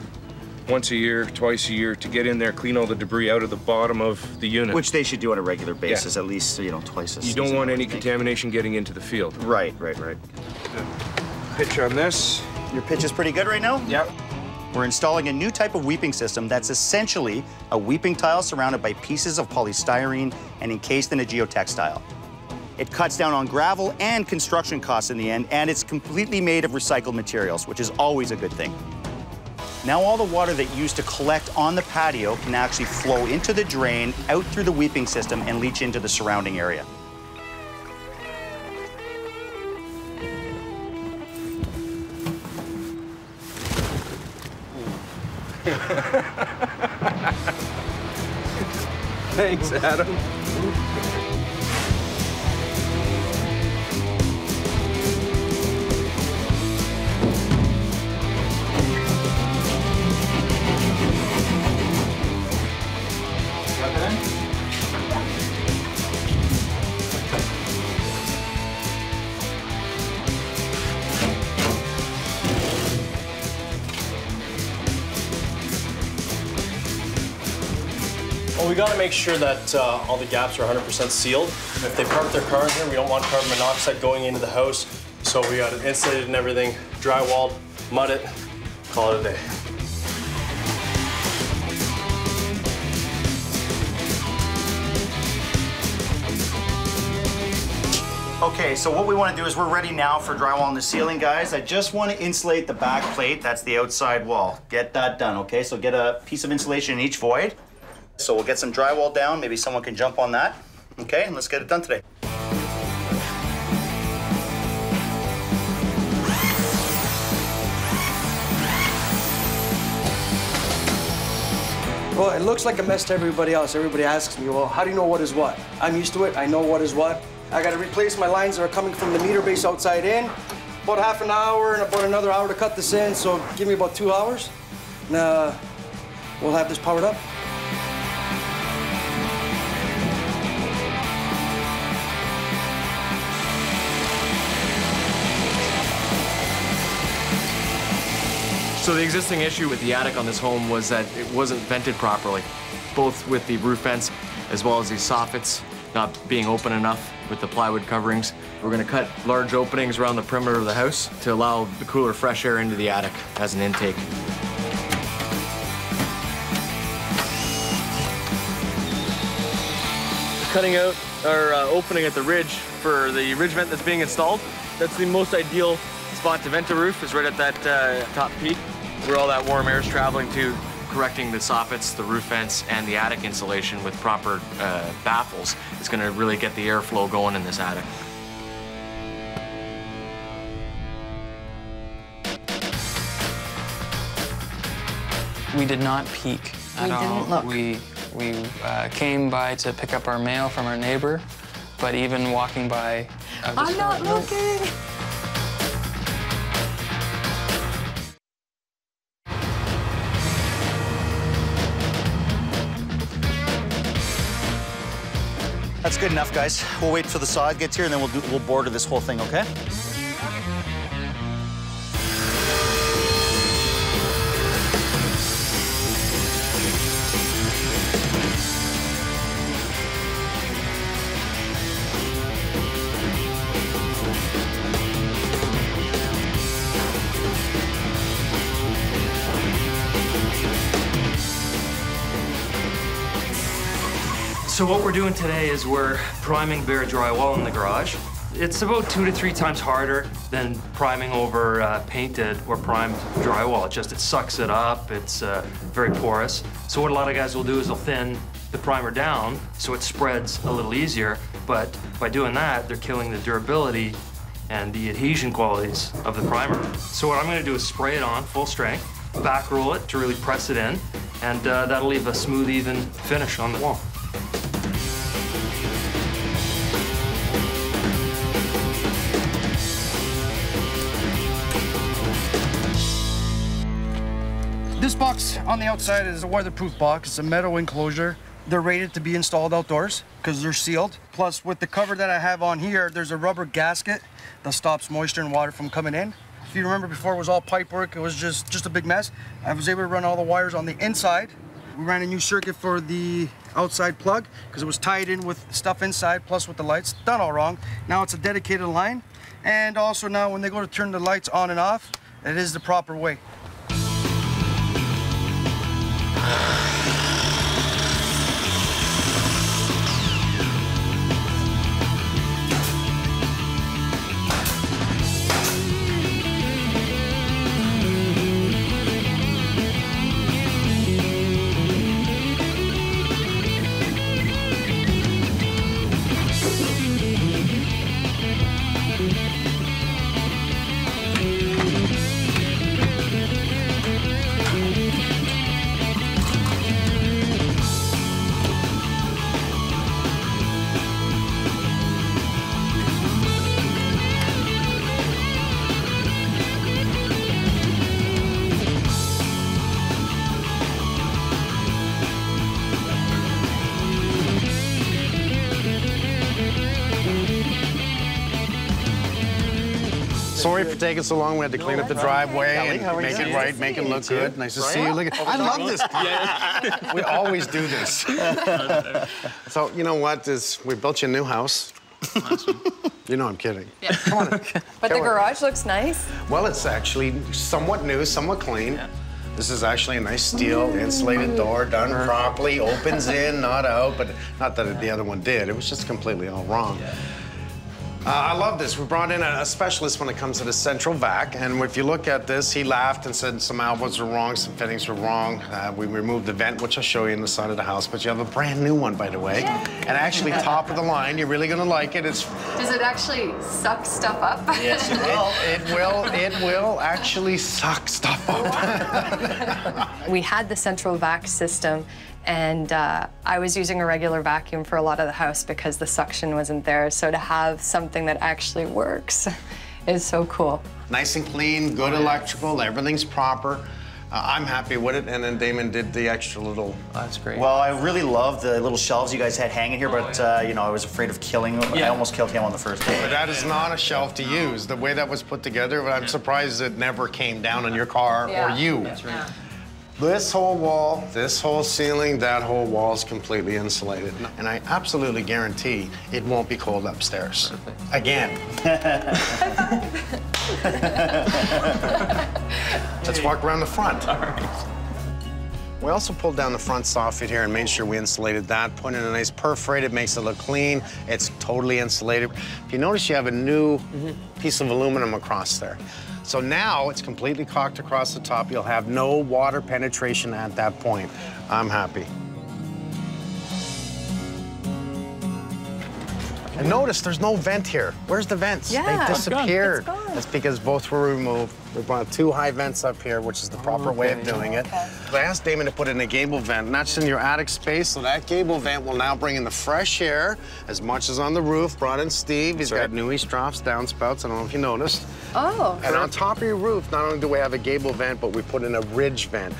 once a year, twice a year, to get in there, clean all the debris out of the bottom of the unit. Which they should do on a regular basis, at least you know twice a you don't want any contamination getting into the field. Right, right, right. Pitch on this. Your pitch is pretty good right now? Yep. We're installing a new type of weeping system that's essentially a weeping tile surrounded by pieces of polystyrene and encased in a geotextile. It cuts down on gravel and construction costs in the end, and it's completely made of recycled materials, which is always a good thing. Now all the water that used to collect on the patio can actually flow into the drain, out through the weeping system, and leach into the surrounding area. Thanks, Adam. We got to make sure that uh, all the gaps are 100% sealed. If they park their car in here, we don't want carbon monoxide going into the house. So we got it insulated and everything, drywalled, mud it, call it a day. Okay, so what we want to do is we're ready now for drywall in the ceiling, guys. I just want to insulate the back plate. That's the outside wall. Get that done, okay? So get a piece of insulation in each void. So we'll get some drywall down. Maybe someone can jump on that. Okay, and let's get it done today. Well, it looks like a mess to everybody else. Everybody asks me, well, how do you know what is what? I'm used to it. I know what is what. I got to replace my lines that are coming from the meter base outside in. About half an hour and about another hour to cut this in, so give me about two hours. And uh, we'll have this powered up. So the existing issue with the attic on this home was that it wasn't vented properly, both with the roof vents as well as the soffits not being open enough with the plywood coverings. We're gonna cut large openings around the perimeter of the house to allow the cooler fresh air into the attic as an intake. Cutting out our uh, opening at the ridge for the ridge vent that's being installed. That's the most ideal spot to vent a roof is right at that uh, top peak where all that warm air is traveling to, correcting the soffits, the roof vents, and the attic insulation with proper uh, baffles is going to really get the airflow going in this attic. We did not peek at We didn't all. look. We we uh, came by to pick up our mail from our neighbor, but even walking by. of this I'm not front room- looking. That's good enough, guys. We'll wait till the sod gets here, and then we'll, do, we'll border this whole thing, okay? So what we're doing today is we're priming bare drywall in the garage. It's about two to three times harder than priming over uh, painted or primed drywall. It just, it sucks it up, it's uh, very porous. So what a lot of guys will do is they'll thin the primer down so it spreads a little easier, but by doing that, they're killing the durability and the adhesion qualities of the primer. So what I'm gonna do is spray it on full strength, back roll it to really press it in, and uh, that'll leave a smooth, even finish on the wall. This box on the outside is a weatherproof box. It's a metal enclosure. They're rated to be installed outdoors because they're sealed. Plus, with the cover that I have on here, there's a rubber gasket that stops moisture and water from coming in. If you remember before it was all pipe work, it was just, just a big mess. I was able to run all the wires on the inside. We ran a new circuit for the outside plug because it was tied in with stuff inside, plus with the lights. Done all wrong. Now it's a dedicated line. And also now when they go to turn the lights on and off, it is the proper way. Sorry for taking so long. We had to clean up the driveway and make it right, make it look good. Nice to see you. Look at, I love this part. We always do this. so you know what? Is we built you a new house. You know I'm kidding. Come on. But the garage looks nice. Well, it's actually somewhat new, somewhat clean. This is actually a nice steel insulated door done properly, opens in, not out, but not that the other one did. It was just completely all wrong. Uh, I love this. We brought in a, a specialist when it comes to the central vac, and if you look at this, he laughed and said some elbows were wrong, some fittings were wrong. Uh, we removed the vent, which I'll show you in the side of the house, but you have a brand new one, by the way. And actually, top of the line, you're really gonna like it. It's Does it actually suck stuff up? Yes, it will. It will. It will actually suck stuff up. we had the central vac system and uh, I was using a regular vacuum for a lot of the house because the suction wasn't there. So to have something that actually works is so cool. nice and clean, good electrical, everything's proper. Uh, I'm happy with it, and then Damon did the extra little. That's great. Well, I really love the little shelves you guys had hanging here, but uh, you know, I was afraid of killing. I almost killed him on the first day. But that is not a shelf to use. The way that was put together, I'm surprised it never came down on your car or you. That's right. This whole wall, this whole ceiling, that whole wall is completely insulated. And I absolutely guarantee it won't be cold upstairs. Again. Let's walk around the front. We also pulled down the front soffit here and made sure we insulated that, put in a nice perforated, makes it look clean. It's totally insulated. If you notice, you have a new mm-hmm. piece of aluminum across there. So now it's completely caulked across the top. You'll have no water penetration at that point. I'm happy. And notice there's no vent here. Where's the vents? Yeah, they it's gone. disappeared. It's gone. That's because both were removed. We brought two high vents up here, which is the oh, proper way of doing it. I asked Damon to put in a gable vent, and that's in your attic space. So that gable vent will now bring in the fresh air as much as on the roof. Brought in Steve. He's got new eavestroughs, downspouts. I don't know if you noticed. Oh. And on top of your roof, not only do we have a gable vent, but we put in a ridge vent.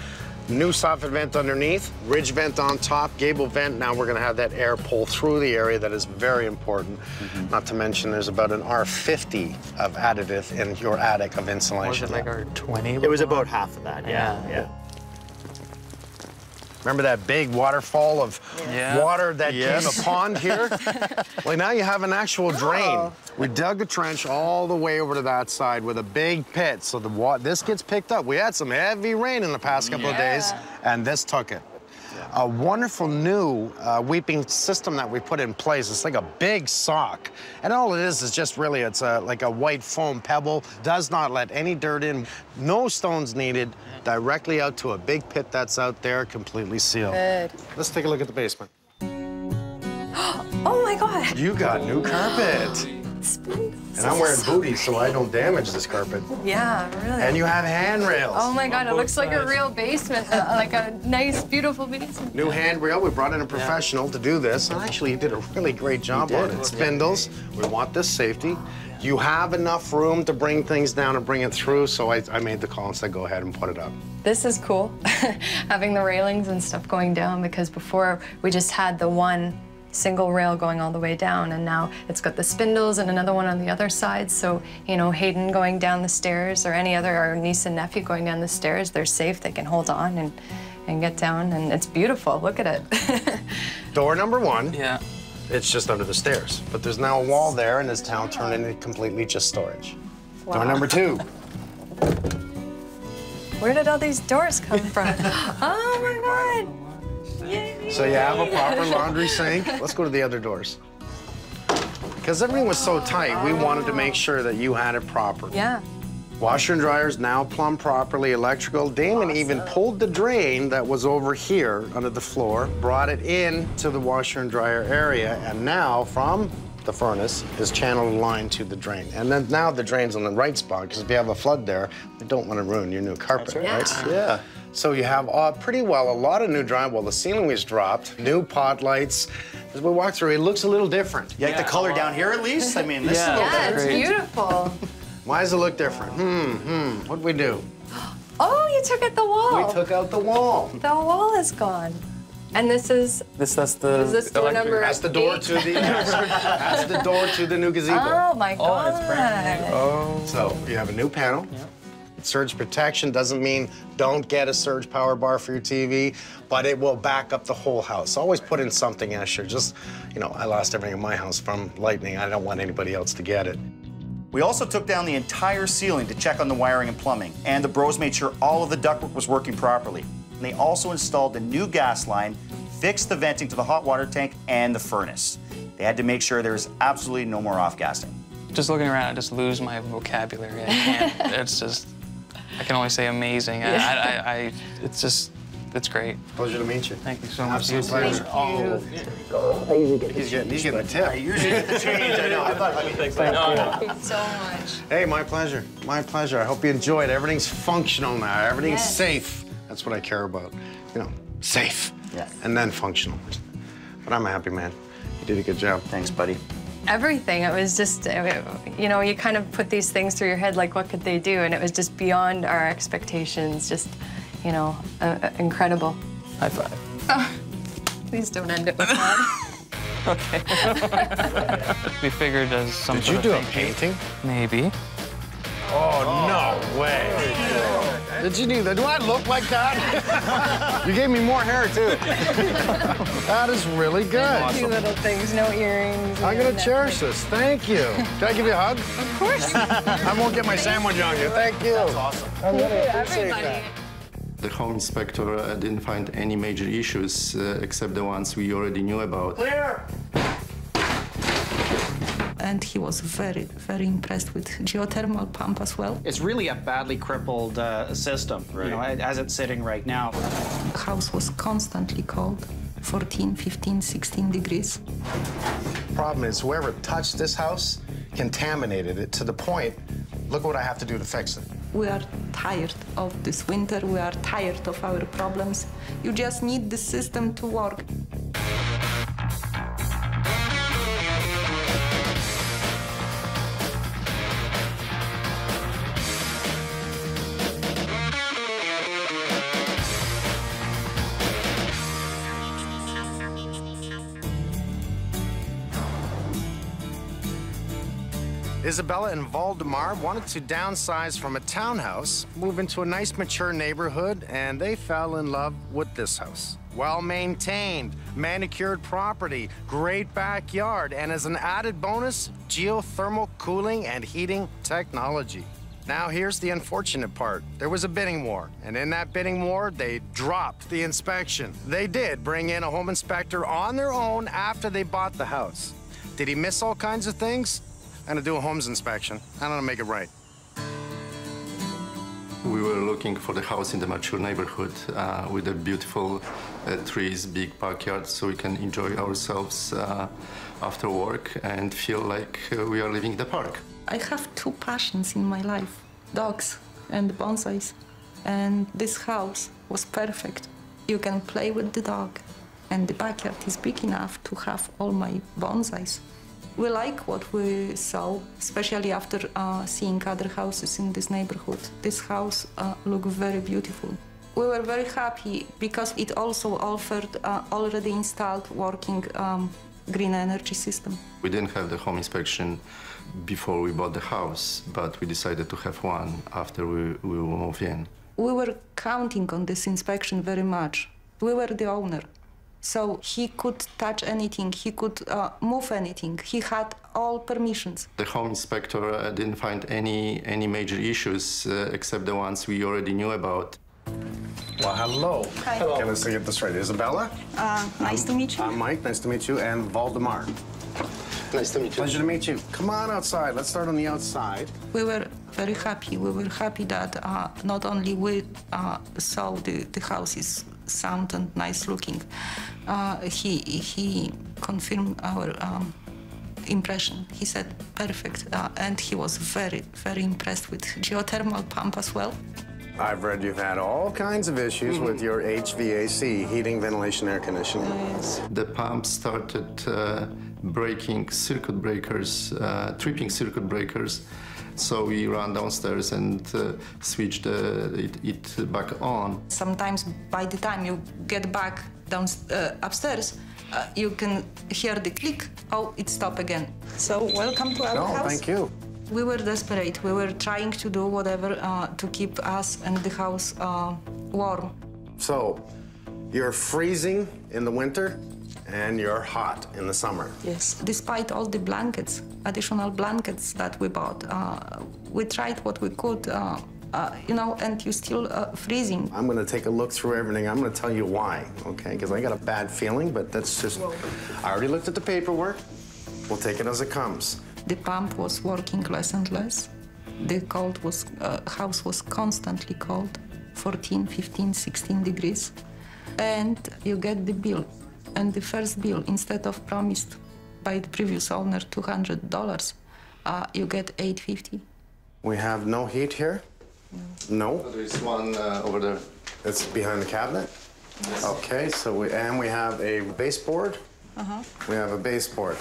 New soffit vent underneath, ridge vent on top, gable vent. Now we're gonna have that air pull through the area that is very important. Mm-hmm. Not to mention there's about an R50 of additive in your attic of insulation. Was it like R20? It was about half of that, yeah. Yeah. Remember that big waterfall of Yeah. water that Yes. came a pond here? well, now you have an actual drain. We dug a trench all the way over to that side with a big pit, so the wa- this gets picked up. We had some heavy rain in the past couple of days, and this took it. A wonderful new uh, weeping system that we put in place. It's like a big sock, and all it is is just really it's a, like a white foam pebble. Does not let any dirt in. No stones needed. Directly out to a big pit that's out there, completely sealed. Good. Let's take a look at the basement. Oh my God. You got new carpet. And I'm wearing booties so I don't damage this carpet. Yeah, really. And you have handrails. Oh my God, it both looks like a real basement, uh, like a nice, beautiful basement. New handrail. We brought in a professional to do this. And actually, he did a really great job did. on it. Spindles. We want this safety. You have enough room to bring things down and bring it through, so I, I made the call and said, go ahead and put it up. This is cool, having the railings and stuff going down because before we just had the one single rail going all the way down and now it's got the spindles and another one on the other side. So, you know, Hayden going down the stairs or any other, our niece and nephew going down the stairs, they're safe, they can hold on and, and get down and it's beautiful. Look at it. Door number one. Yeah. It's just under the stairs. But there's now a wall there, and this town turned into completely just storage. Door number two. Where did all these doors come from? oh my God. Yay. So you have a proper laundry sink. Let's go to the other doors. Because everything was so tight, we wanted to make sure that you had it proper. Yeah. Washer and dryers now plumbed properly, electrical. Damon even pulled the drain that was over here under the floor, brought it in to the washer and dryer area, and now from the furnace is channeled line to the drain. And then now the drain's on the right spot, because if you have a flood there, you don't want to ruin your new carpet, right. right? Yeah. So you have uh, pretty well a lot of new drywall. The ceiling was dropped, new pot lights. As we walk through, it looks a little different. You like the color down here at least? I mean, this is a little Yeah, better. it's beautiful. Why does it look different? Hmm, hmm. What'd we do? Oh, you took out the wall. We took out the wall. The wall is gone. And this is, This that's the is this door number That's the door eight? to the that's the door to the new gazebo. Oh my God. Oh. So you have a new panel. Surge protection doesn't mean don't get a surge power bar for your TV, but it will back up the whole house. Always put in something extra. Just, you know, I lost everything in my house from lightning. I don't want anybody else to get it. We also took down the entire ceiling to check on the wiring and plumbing, and the bros made sure all of the ductwork was working properly. And they also installed a new gas line, fixed the venting to the hot water tank and the furnace. They had to make sure there was absolutely no more off-gassing. Just looking around, I just lose my vocabulary. I can't. it's just, I can only say amazing. I, I, I, I, it's just, it's great. Pleasure to meet you. Thank you so much. Absolute pleasure. Oh, he's getting, he's getting a tip. I usually get the change, I know. I thought, I mean, oh, Thank you so much. Hey, my pleasure. My pleasure. I hope you enjoyed. Everything's functional now. Everything's Yes. safe. That's what I care about. You know, safe. Yes. And then functional. But I'm a happy man. You did a good job. Thanks, buddy. Everything. It was just, uh, you know, you kind of put these things through your head, like what could they do? And it was just beyond our expectations. Just, you know, uh, uh, incredible. High five. Oh, please don't end it with that. Okay. we figured as some Did sort you of do a painting? Maybe. Oh, no way. Did you do that? Do I look like that? you gave me more hair, too. that is really good. Few little things, no earrings. I'm gonna cherish this. Thank you. Can I give you a hug? Of course. I won't get my sandwich on you. Thank you. That's awesome. I really appreciate that. The home inspector uh, didn't find any major issues uh, except the ones we already knew about. Clear. And he was very, very impressed with geothermal pump as well. It's really a badly crippled uh, system, you know, as it's sitting right now. House was constantly cold, 14, 15, 16 degrees. Problem is, whoever touched this house contaminated it to the point. Look what I have to do to fix it. We are tired of this winter. We are tired of our problems. You just need the system to work. Isabella and Valdemar wanted to downsize from a townhouse, move into a nice mature neighborhood, and they fell in love with this house. Well maintained, manicured property, great backyard, and as an added bonus, geothermal cooling and heating technology. Now, here's the unfortunate part. There was a bidding war, and in that bidding war, they dropped the inspection. They did bring in a home inspector on their own after they bought the house. Did he miss all kinds of things? I'm gonna do a Holmes inspection. I'm gonna make it right. We were looking for the house in the mature neighborhood uh, with the beautiful uh, trees, big backyard, so we can enjoy ourselves uh, after work and feel like uh, we are living in the park. I have two passions in my life dogs and bonsais. And this house was perfect. You can play with the dog, and the backyard is big enough to have all my bonsais. We like what we saw, especially after uh, seeing other houses in this neighborhood. This house uh, looked very beautiful. We were very happy because it also offered uh, already installed working um, green energy system. We didn't have the home inspection before we bought the house, but we decided to have one after we, we moved in. We were counting on this inspection very much. We were the owner. So he could touch anything, he could uh, move anything. He had all permissions. The home inspector uh, didn't find any, any major issues uh, except the ones we already knew about. Well, hello. Hi. Hello. Okay, let's get this right. Isabella? Uh, nice to meet you. I'm Mike. Nice to meet you. And Valdemar. Nice to meet you. Pleasure to meet you. Come on outside. Let's start on the outside. We were very happy. We were happy that uh, not only we uh, saw the, the house is sound and nice looking, uh, he, he confirmed our um, impression. He said perfect, uh, and he was very, very impressed with geothermal pump as well. I've read you've had all kinds of issues with your HVAC, heating, ventilation, air conditioning. The pump started uh, breaking circuit breakers, uh, tripping circuit breakers. So we ran downstairs and uh, switched it, it back on. Sometimes by the time you get back down uh, upstairs, uh, you can hear the click. Oh, it stopped again. So welcome to our No, house. thank you. We were desperate. We were trying to do whatever uh, to keep us and the house uh, warm. So, you're freezing in the winter and you're hot in the summer. Yes. Despite all the blankets, additional blankets that we bought, uh, we tried what we could, uh, uh, you know, and you're still uh, freezing. I'm going to take a look through everything. I'm going to tell you why, okay? Because I got a bad feeling, but that's just. I already looked at the paperwork. We'll take it as it comes. The pump was working less and less. The cold was, uh, house was constantly cold, 14, 15, 16 degrees. And you get the bill. And the first bill, instead of promised by the previous owner $200, uh, you get 850 We have no heat here? No? There's one uh, over there. It's behind the cabinet? Okay, so we, and we have a baseboard? Uh-huh. We have a baseboard.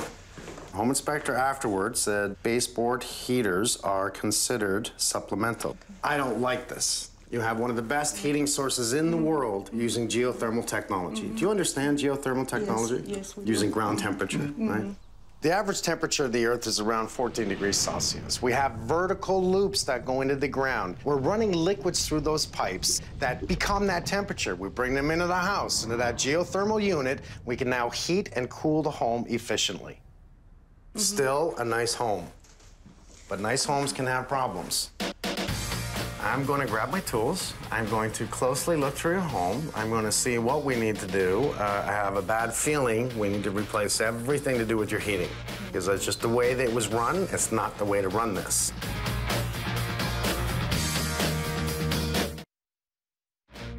Home inspector afterwards said baseboard heaters are considered supplemental. I don't like this. You have one of the best heating sources in the world using geothermal technology. Do you understand geothermal technology? yes, do. Using ground temperature, mm-hmm. right? The average temperature of the Earth is around 14 degrees Celsius. We have vertical loops that go into the ground. We're running liquids through those pipes that become that temperature. We bring them into the house, into that geothermal unit. We can now heat and cool the home efficiently. Mm-hmm. Still a nice home. But nice homes can have problems. I'm going to grab my tools. I'm going to closely look through your home. I'm going to see what we need to do. Uh, I have a bad feeling we need to replace everything to do with your heating because that's just the way that it was run. It's not the way to run this.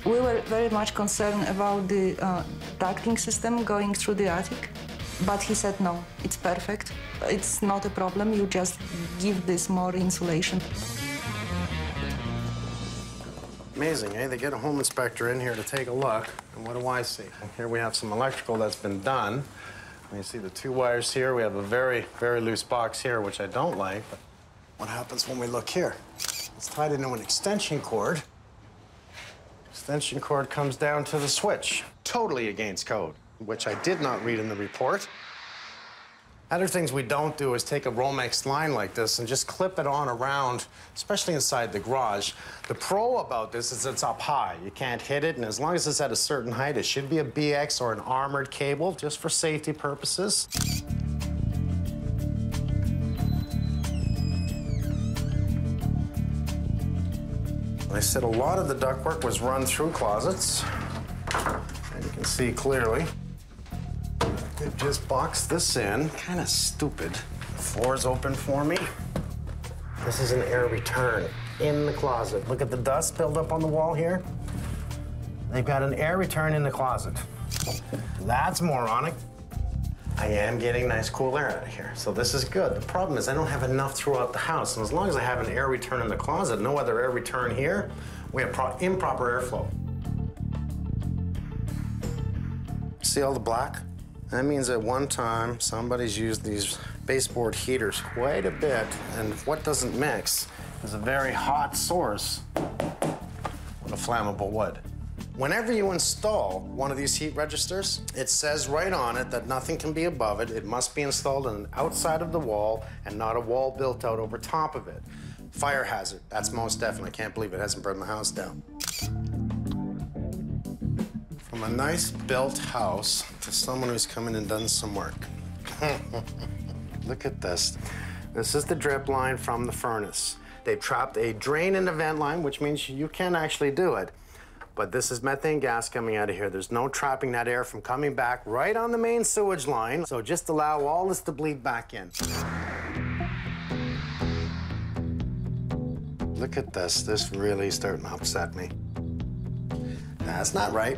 We were very much concerned about the uh, ducting system going through the attic, but he said no, it's perfect. It's not a problem, you just give this more insulation. Amazing, eh? They get a home inspector in here to take a look, and what do I see? Here we have some electrical that's been done. And you see the two wires here. We have a very, very loose box here, which I don't like. But what happens when we look here? It's tied into an extension cord. Extension cord comes down to the switch. Totally against code, which I did not read in the report. Other things we don't do is take a Romex line like this and just clip it on around, especially inside the garage. The pro about this is it's up high. You can't hit it, and as long as it's at a certain height, it should be a BX or an armored cable, just for safety purposes. I said a lot of the ductwork was run through closets, and you can see clearly. They've just boxed this in. Kind of stupid. The floor's open for me. This is an air return in the closet. Look at the dust buildup on the wall here. They've got an air return in the closet. That's moronic. I am getting nice cool air out of here, so this is good. The problem is I don't have enough throughout the house, and as long as I have an air return in the closet, no other air return here, we have pro- improper airflow. See all the black? That means at one time somebody's used these baseboard heaters quite a bit, and what doesn't mix is a very hot source a flammable wood. Whenever you install one of these heat registers, it says right on it that nothing can be above it. It must be installed on the outside of the wall and not a wall built out over top of it. Fire hazard, that's most definitely. Can't believe it hasn't burned the house down. From a nice built house to someone who's come in and done some work. Look at this. This is the drip line from the furnace. They've trapped a drain in the vent line, which means you can actually do it. But this is methane gas coming out of here. There's no trapping that air from coming back right on the main sewage line. So just allow all this to bleed back in. Look at this. This really starting to upset me. That's not right.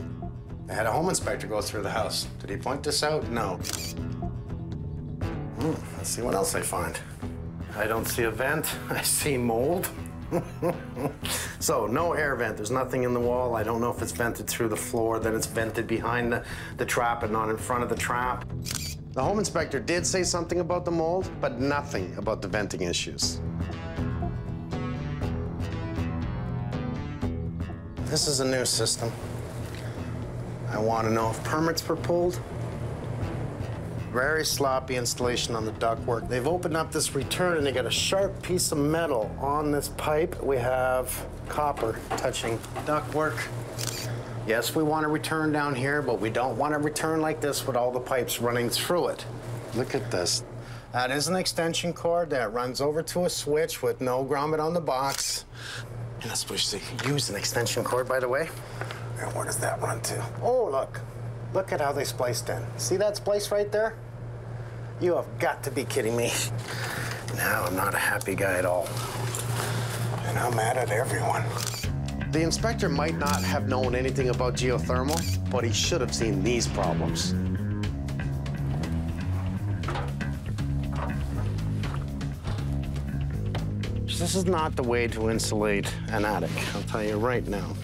I had a home inspector go through the house. Did he point this out? No. Hmm, let's see what else I find. I don't see a vent. I see mold. so no air vent. There's nothing in the wall. I don't know if it's vented through the floor, then it's vented behind the, the trap and not in front of the trap. The home inspector did say something about the mold, but nothing about the venting issues. This is a new system. I want to know if permits were pulled. Very sloppy installation on the ductwork. They've opened up this return and they got a sharp piece of metal on this pipe. We have copper touching ductwork. Yes, we want a return down here, but we don't want a return like this with all the pipes running through it. Look at this. That is an extension cord that runs over to a switch with no grommet on the box. And that's supposed to use an extension cord, by the way. And where does that run to? Oh, look. Look at how they spliced in. See that splice right there? You have got to be kidding me. Now I'm not a happy guy at all. And I'm mad at everyone. The inspector might not have known anything about geothermal, but he should have seen these problems. This is not the way to insulate an attic, I'll tell you right now.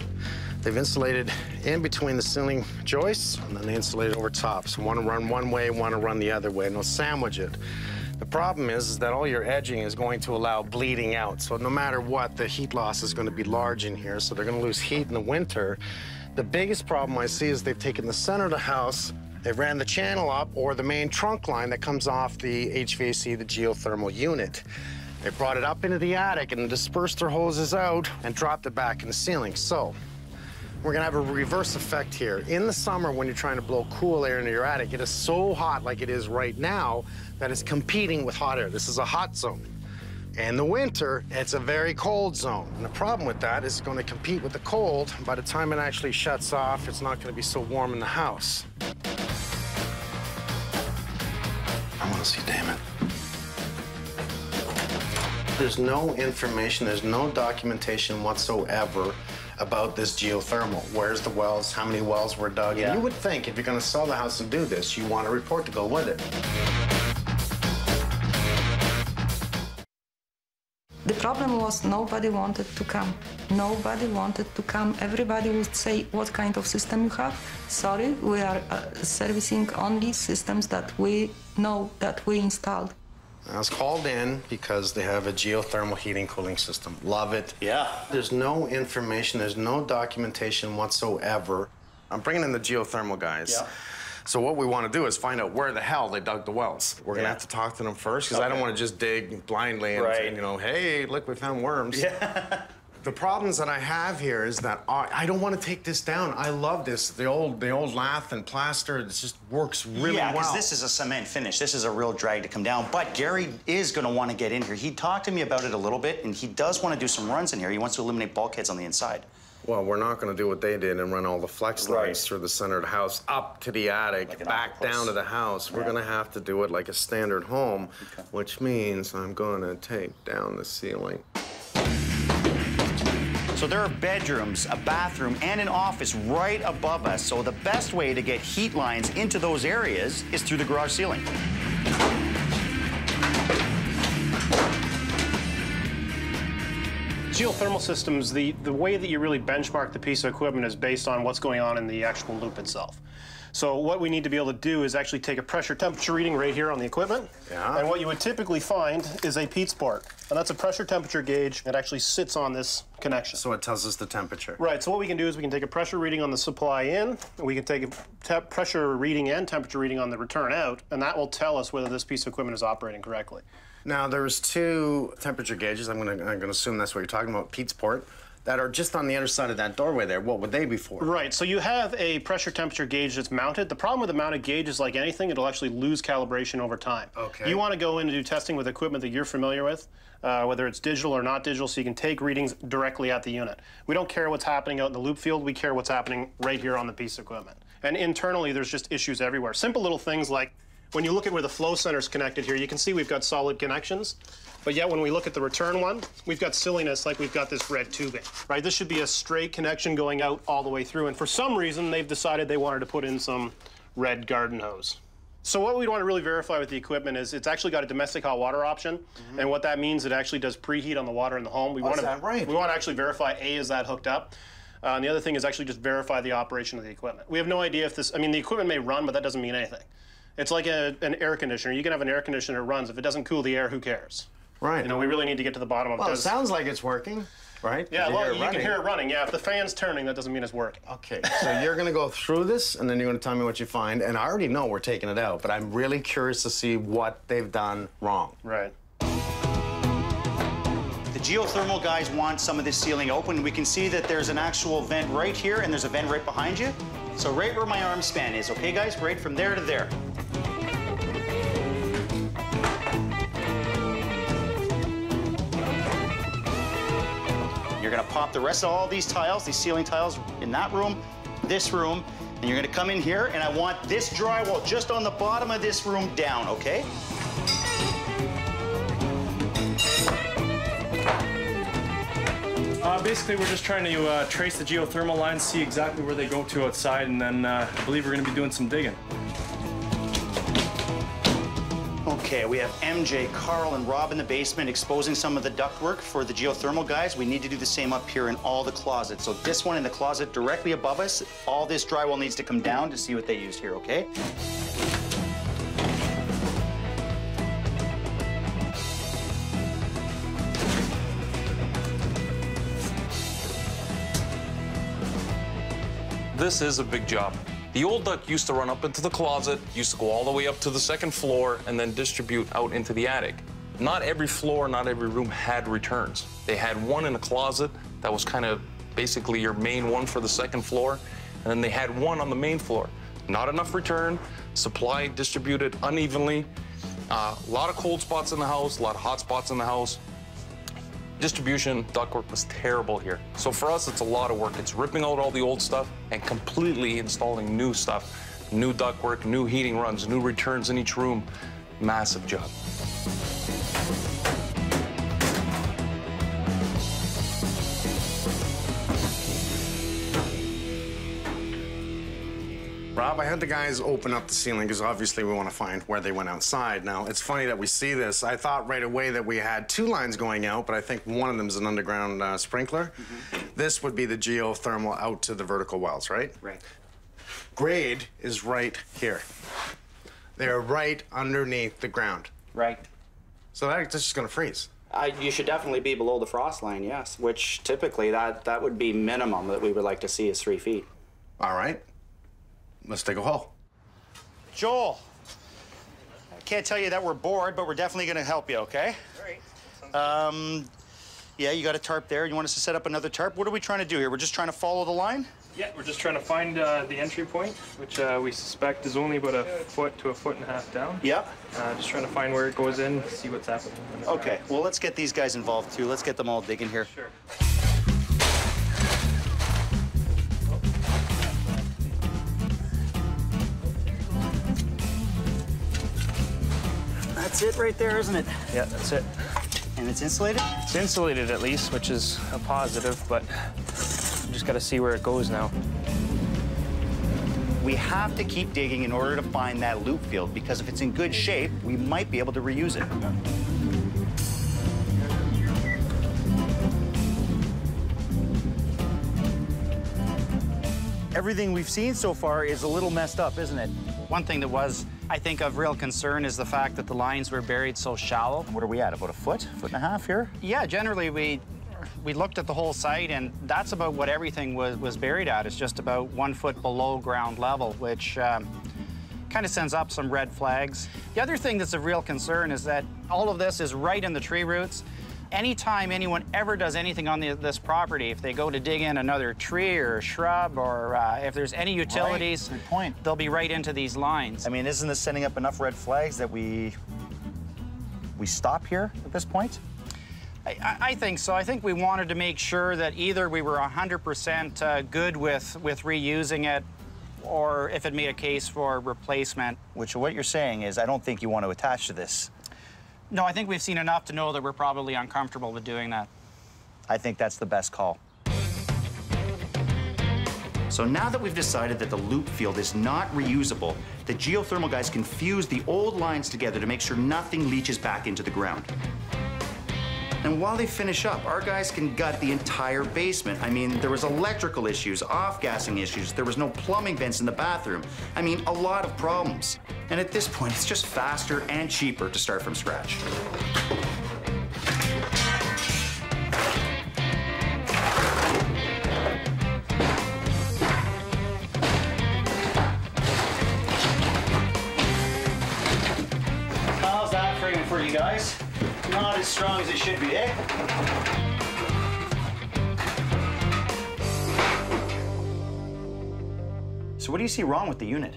They've insulated in between the ceiling joists, and then they insulated over top. So one to run one way, one to run the other way, and they'll sandwich it. The problem is, is that all your edging is going to allow bleeding out. So no matter what, the heat loss is going to be large in here, so they're going to lose heat in the winter. The biggest problem I see is they've taken the center of the house, they ran the channel up, or the main trunk line that comes off the HVAC, the geothermal unit. They brought it up into the attic and dispersed their hoses out and dropped it back in the ceiling. So we're gonna have a reverse effect here. In the summer, when you're trying to blow cool air into your attic, it is so hot like it is right now that it's competing with hot air. This is a hot zone. In the winter, it's a very cold zone. And the problem with that is it's gonna compete with the cold. By the time it actually shuts off, it's not gonna be so warm in the house. I wanna see Damon. There's no information, there's no documentation whatsoever about this geothermal. Where's the wells? How many wells were dug? Yeah. You would think if you're going to sell the house and do this, you want a report to go with it. The problem was nobody wanted to come. Nobody wanted to come. Everybody would say, what kind of system you have? Sorry, we are uh, servicing only systems that we know that we installed. I was called in because they have a geothermal heating cooling system. Love it. Yeah. There's no information, there's no documentation whatsoever. I'm bringing in the geothermal guys. Yeah. So what we want to do is find out where the hell they dug the wells. We're gonna have to talk to them first because I don't want to just dig blindly and, Right. and, you know, hey, look, we found worms. The problems that I have here is that I, I don't want to take this down. I love this. The old the old lath and plaster. It just works really yeah, because well. this is a cement finish. This is a real drag to come down. But Gary is going to want to get in here. He talked to me about it a little bit, and he does want to do some runs in here. He wants to eliminate bulkheads on the inside. Well, we're not going to do what they did and run all the flex lines Right. through the center of the house up to the attic, Like back octopus. down to the house. We're going to have to do it like a standard home, which means I'm going to take down the ceiling. So there are bedrooms, a bathroom, and an office right above us. So the best way to get heat lines into those areas is through the garage ceiling. Geothermal systems, the, the way that you really benchmark the piece of equipment is based on what's going on in the actual loop itself. So what we need to be able to do is actually take a pressure temperature reading right here on the equipment. Yeah. And what you would typically find is a Pete's port. And that's a pressure temperature gauge that actually sits on this connection. So it tells us the temperature. Right, so what we can do is we can take a pressure reading on the supply in, and we can take a pressure reading and temperature reading on the return out, and that will tell us whether this piece of equipment is operating correctly. Now there's two temperature gauges. I'm going to I'm going to assume that's what you're talking about, Pete's port, that are just on the other side of that doorway there. What would they be for? Right, so you have a pressure temperature gauge that's mounted. The problem with the mounted gauge is like anything, it'll actually lose calibration over time. Okay. You want to go in and do testing with equipment that you're familiar with, uh, whether it's digital or not digital, so you can take readings directly at the unit. We don't care what's happening out in the loop field, we care what's happening right here on the piece of equipment. And internally, there's just issues everywhere. Simple little things like when you look at where the flow center is connected here, you can see we've got solid connections. But yet when we look at the return one, we've got silliness like we've got this red tubing, right? This should be a straight connection going out all the way through. And for some reason, they've decided they wanted to put in some red garden hose. So what we'd want to really verify with the equipment is it's actually got a domestic hot water option, and what that means it actually does preheat on the water in the home. We Oh, want is to that right? we want to actually verify a is that hooked up, uh, and the other thing is actually just verify the operation of the equipment. We have no idea if this. I mean, the equipment may run, but that doesn't mean anything. It's like a, an air conditioner. You can have an air conditioner that runs. If it doesn't cool the air, who cares? Right. You know, we really need to get to the bottom of Well, it sounds like it's working, right? Yeah, You well, hear you running. can hear it running. Yeah, if the fan's turning, that doesn't mean it's working. Okay, so you're going to go through this, and then you're going to tell me what you find. And I already know we're taking it out, but I'm really curious to see what they've done wrong. Right. The geothermal guys want some of this ceiling open. We can see that there's an actual vent right here and there's a vent right behind you. So right where my arm span is, okay guys? Right from there to there. You're gonna pop the rest of all these tiles, these ceiling tiles in that room, this room, and you're gonna come in here and I want this drywall just on the bottom of this room down, okay? Uh, basically, we're just trying to uh, trace the geothermal lines, see exactly where they go to outside, and then uh, I believe we're to be doing some digging. Okay, we have MJ, Carl, and Rob in the basement exposing some of the ductwork for the geothermal guys. We need to do the same up here in all the closets. So this one in the closet directly above us, all this drywall needs to come down to see what they used here, okay? This is a big job. The old duct used to run up into the closet, used to go all the way up to the second floor, and then distribute out into the attic. Not every floor, not every room had returns. They had one in a closet that was kind of basically your main one for the second floor, and then they had one on the main floor. Not enough return, supply distributed unevenly, a lot of cold spots in the house, a lot of hot spots in the house distribution ductwork was terrible here. So for us, it's a lot of work. It's ripping out all the old stuff and completely installing new stuff. New ductwork, new heating runs, new returns in each room. Massive job. Rob, I had the guys open up the ceiling because obviously we want to find where they went outside. Now, it's funny that we see this. I thought right away that we had two lines going out, but I think one of them is an underground uh, sprinkler. This would be the geothermal out to the vertical wells, right? Right. Grade is right here. They're right underneath the ground. Right. So that's just going to freeze. Uh, you should definitely be below the frost line, yes. Which typically that that would be minimum that we would like to see is three feet. All right. Let's dig a hole. Joel, I can't tell you that we're bored, but we're definitely going to help you, okay? All right. Um, yeah, you got a tarp there. You want us to set up another tarp? What are we trying to do here? We're just trying to follow the line? Yeah, we're just trying to find uh, the entry point, which uh, we suspect is only about a foot to a foot and a half down. Yeah. Uh, just trying to find where it goes in, see what's happening. Okay, well, let's get these guys involved too. Let's get them all digging here. Sure. That's it right there, isn't it? Yeah, that's it. And it's insulated? It's insulated at least, which is a positive, but we just got to see where it goes now. We have to keep digging in order to find that loop field because if it's in good shape, we might be able to reuse it. Everything we've seen so far is a little messed up, isn't it? One thing that was, I think, of real concern is the fact that the lines were buried so shallow. What are we at, about a foot, foot and a half here? Yeah, generally we we looked at the whole site, and that's about what everything was, was buried at. It's just about one foot below ground level, which um, kind of sends up some red flags. The other thing that's of real concern is that all of this is right in the tree roots. Anytime anyone ever does anything on the, this property, if they go to dig in another tree or shrub, or uh, if there's any utilities, Good point. they'll be right into these lines. I mean, isn't this sending up enough red flags that we we stop here at this point? I, I think so. I think we wanted to make sure that either we were 100% uh, good with, with reusing it, or if it made a case for replacement. Which what you're saying is, I don't think you want to attach to this. No, I think we've seen enough to know that we're probably uncomfortable with doing that. I think that's the best call. So now that we've decided that the loop field is not reusable, the geothermal guys can fuse the old lines together to make sure nothing leaches back into the ground. And while they finish up, our guys can gut the entire basement. I mean, there was electrical issues, off-gassing issues, there was no plumbing vents in the bathroom. I mean, a lot of problems. And at this point, it's just faster and cheaper to start from scratch. How's that framing for you guys? Not as strong as it should be, eh? So what do you see wrong with the unit?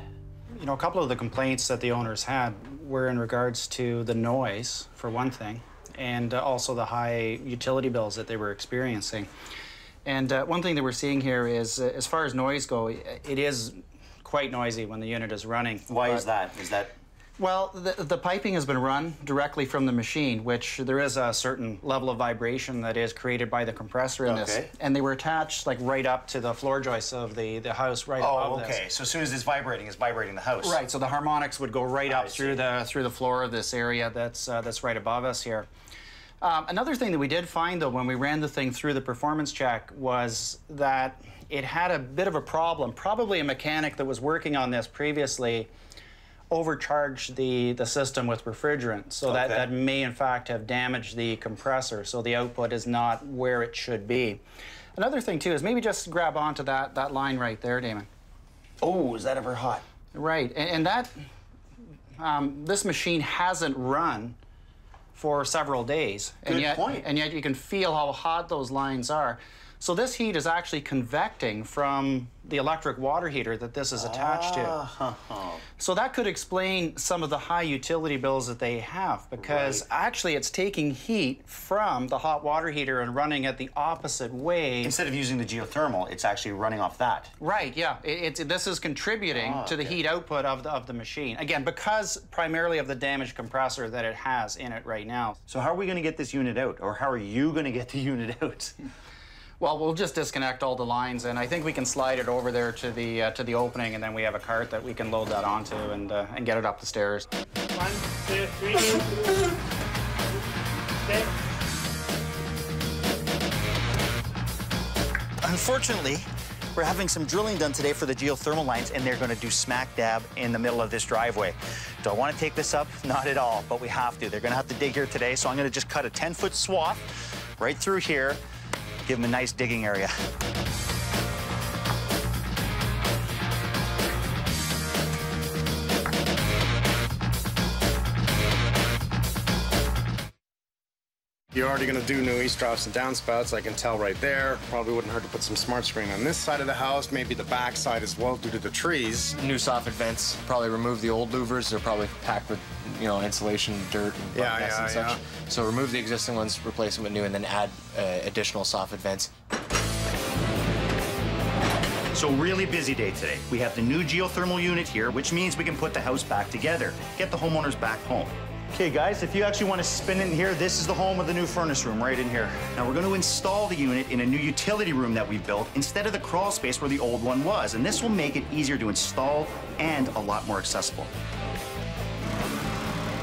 You know, a couple of the complaints that the owners had were in regards to the noise, for one thing, and uh, also the high utility bills that they were experiencing. And uh, one thing that we're seeing here is, uh, as far as noise go, it is quite noisy when the unit is running. Why is that? Is that Well, the, the piping has been run directly from the machine, which there is a certain level of vibration that is created by the compressor in this. And they were attached like right up to the floor joists of the, the house right above us. Oh, okay. this. So as soon as it's vibrating, it's vibrating the house. Right, so the harmonics would go right I up through the through the floor of this area that's uh, that's right above us here. Um, another thing that we did find though when we ran the thing through the performance check was that it had a bit of a problem. Probably a mechanic that was working on this previously overcharged the, the system with refrigerant. So that, Okay. that may in fact have damaged the compressor. So the output is not where it should be. Another thing too is maybe just grab onto that, that line right there, Damon. Oh, is that ever hot? Right, and, and that um, this machine hasn't run for several days, and yet point. and yet you can feel how hot those lines are. So this heat is actually convecting from the electric water heater that this is attached to. Ah. So that could explain some of the high utility bills that they have because actually it's taking heat from the hot water heater and running it the opposite way. Instead of using the geothermal, it's actually running off that. Right, yeah. It, it's, this is contributing Ah, to the okay. heat output of the, of the machine. Again, because primarily of the damaged compressor that it has in it right now. So how are we going to get this unit out, or how are you going to get the unit out? Well, we'll just disconnect all the lines, and I think we can slide it over there to the uh, to the opening, and then we have a cart that we can load that onto and uh, and get it up the stairs. One, two, three. Okay. Unfortunately, we're having some drilling done today for the geothermal lines, and they're going to do smack dab in the middle of this driveway. Do I want to take this up? Not at all, but we have to. They're going to have to dig here today, so I'm going to just cut a 10-foot swath right through here, give them a nice digging area. You're already gonna do new eavestroughs and downspouts, I can tell right there. Probably wouldn't hurt to put some smart screen on this side of the house, maybe the back side as well due to the trees. New soffit vents. Probably remove the old louvers. They're probably packed with, you know, insulation, dirt, and Yeah, yeah, and such. yeah. So remove the existing ones, replace them with new, and then add uh, additional soffit vents. So really busy day today. We have the new geothermal unit here, which means we can put the house back together, get the homeowners back home. Okay, guys, if you actually want to spin in here, this is the home of the new furnace room right in here. Now we're going to install the unit in a new utility room that we built instead of the crawl space where the old one was, and this will make it easier to install and a lot more accessible.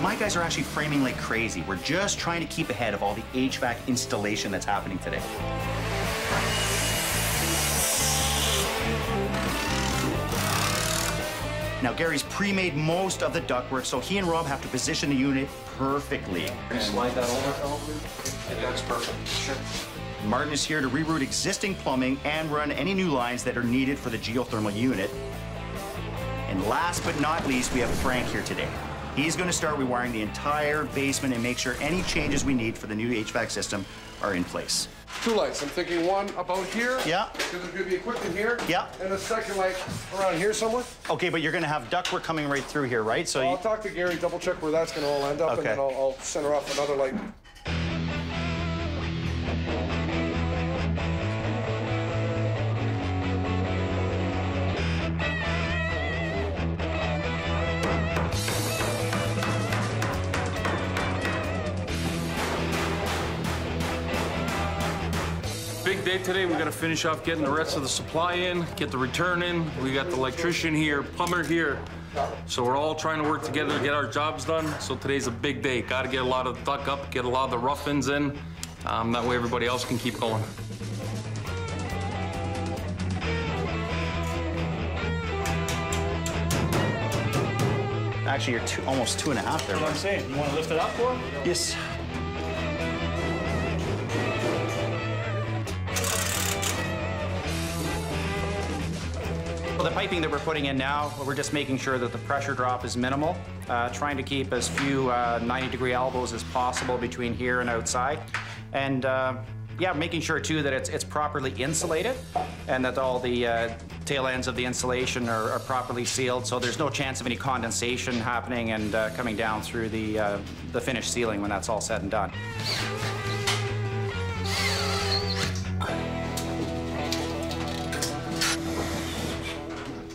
My guys are actually framing like crazy. We're just trying to keep ahead of all the HVAC installation that's happening today. Now, Gary's pre-made most of the ductwork, so he and Rob have to position the unit perfectly. Slide that over, That's perfect. Sure. Martin is here to reroute existing plumbing and run any new lines that are needed for the geothermal unit. And last but not least, we have Frank here today. He's going to start rewiring the entire basement and make sure any changes we need for the new HVAC system are in place. Two lights. I'm thinking one about here. Yeah. Because there's going to be equipment here. Yeah. And a second light around here somewhere. Okay, but you're going to have ductwork coming right through here, right? So I'll talk to Gary, double check where that's going to all end up, and then I'll, I'll center off another light. Today. We got to finish off getting the rest of the supply in, get the return in. We got the electrician here, plumber here. So we're all trying to work together to get our jobs done. So today's a big day. Got to get a lot of the duct up, get a lot of the rough-ins in. Um, that way everybody else can keep going. actually, you're two, almost two and a half there. What I'm saying, you want to lift it up for him? Yes. Well, the piping that we're putting in now, we're just making sure that the pressure drop is minimal, uh, trying to keep as few uh, 90 degree elbows as possible between here and outside. And uh, yeah, making sure too that it's, it's properly insulated and that all the uh, tail ends of the insulation are, are properly sealed so there's no chance of any condensation happening and uh, coming down through the, uh, the finished ceiling when that's all said and done.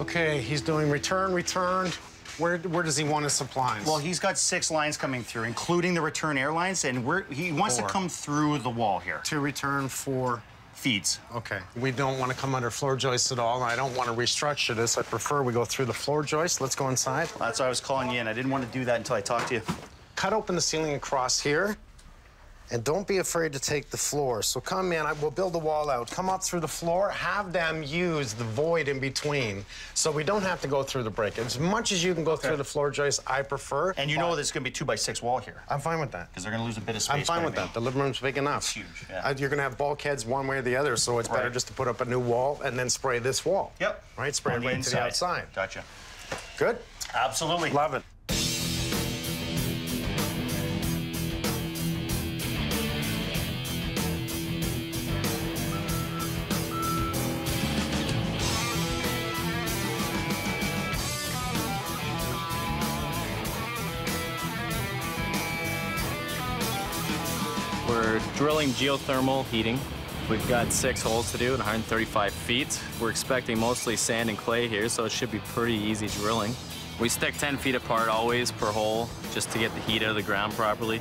Okay, he's doing return, return. Where, where does he want his supplies? Well, he's got six lines coming through, including the return airlines, and we're, he wants Four. to come through the wall here. To return for feeds. Okay. We don't want to come under floor joists at all. and I don't want to restructure this. I prefer we go through the floor joist. Let's go inside. That's why I was calling you in. I didn't want to do that until I talked to you. Cut open the ceiling across here. And don't be afraid to take the floor. So come in, I will build the wall out. Come up through the floor, have them use the void in between. So we don't have to go through the break. As much as you can go through the floor joist, I prefer. And you know there's going to be two by six wall here. I'm fine with that. Because they're going to lose a bit of space. I'm fine with that. The living room's big enough. It's huge, yeah. Uh, you're gonna have bulkheads one way or the other, so it's better just to put up a new wall and then spray this wall. Yep. Right, spray On it right to the outside. Gotcha. Good? Absolutely. Love it. We're drilling geothermal heating. We've got six holes to do at 135 feet. We're expecting mostly sand and clay here, so it should be pretty easy drilling. We stick 10 feet apart always per hole, just to get the heat out of the ground properly.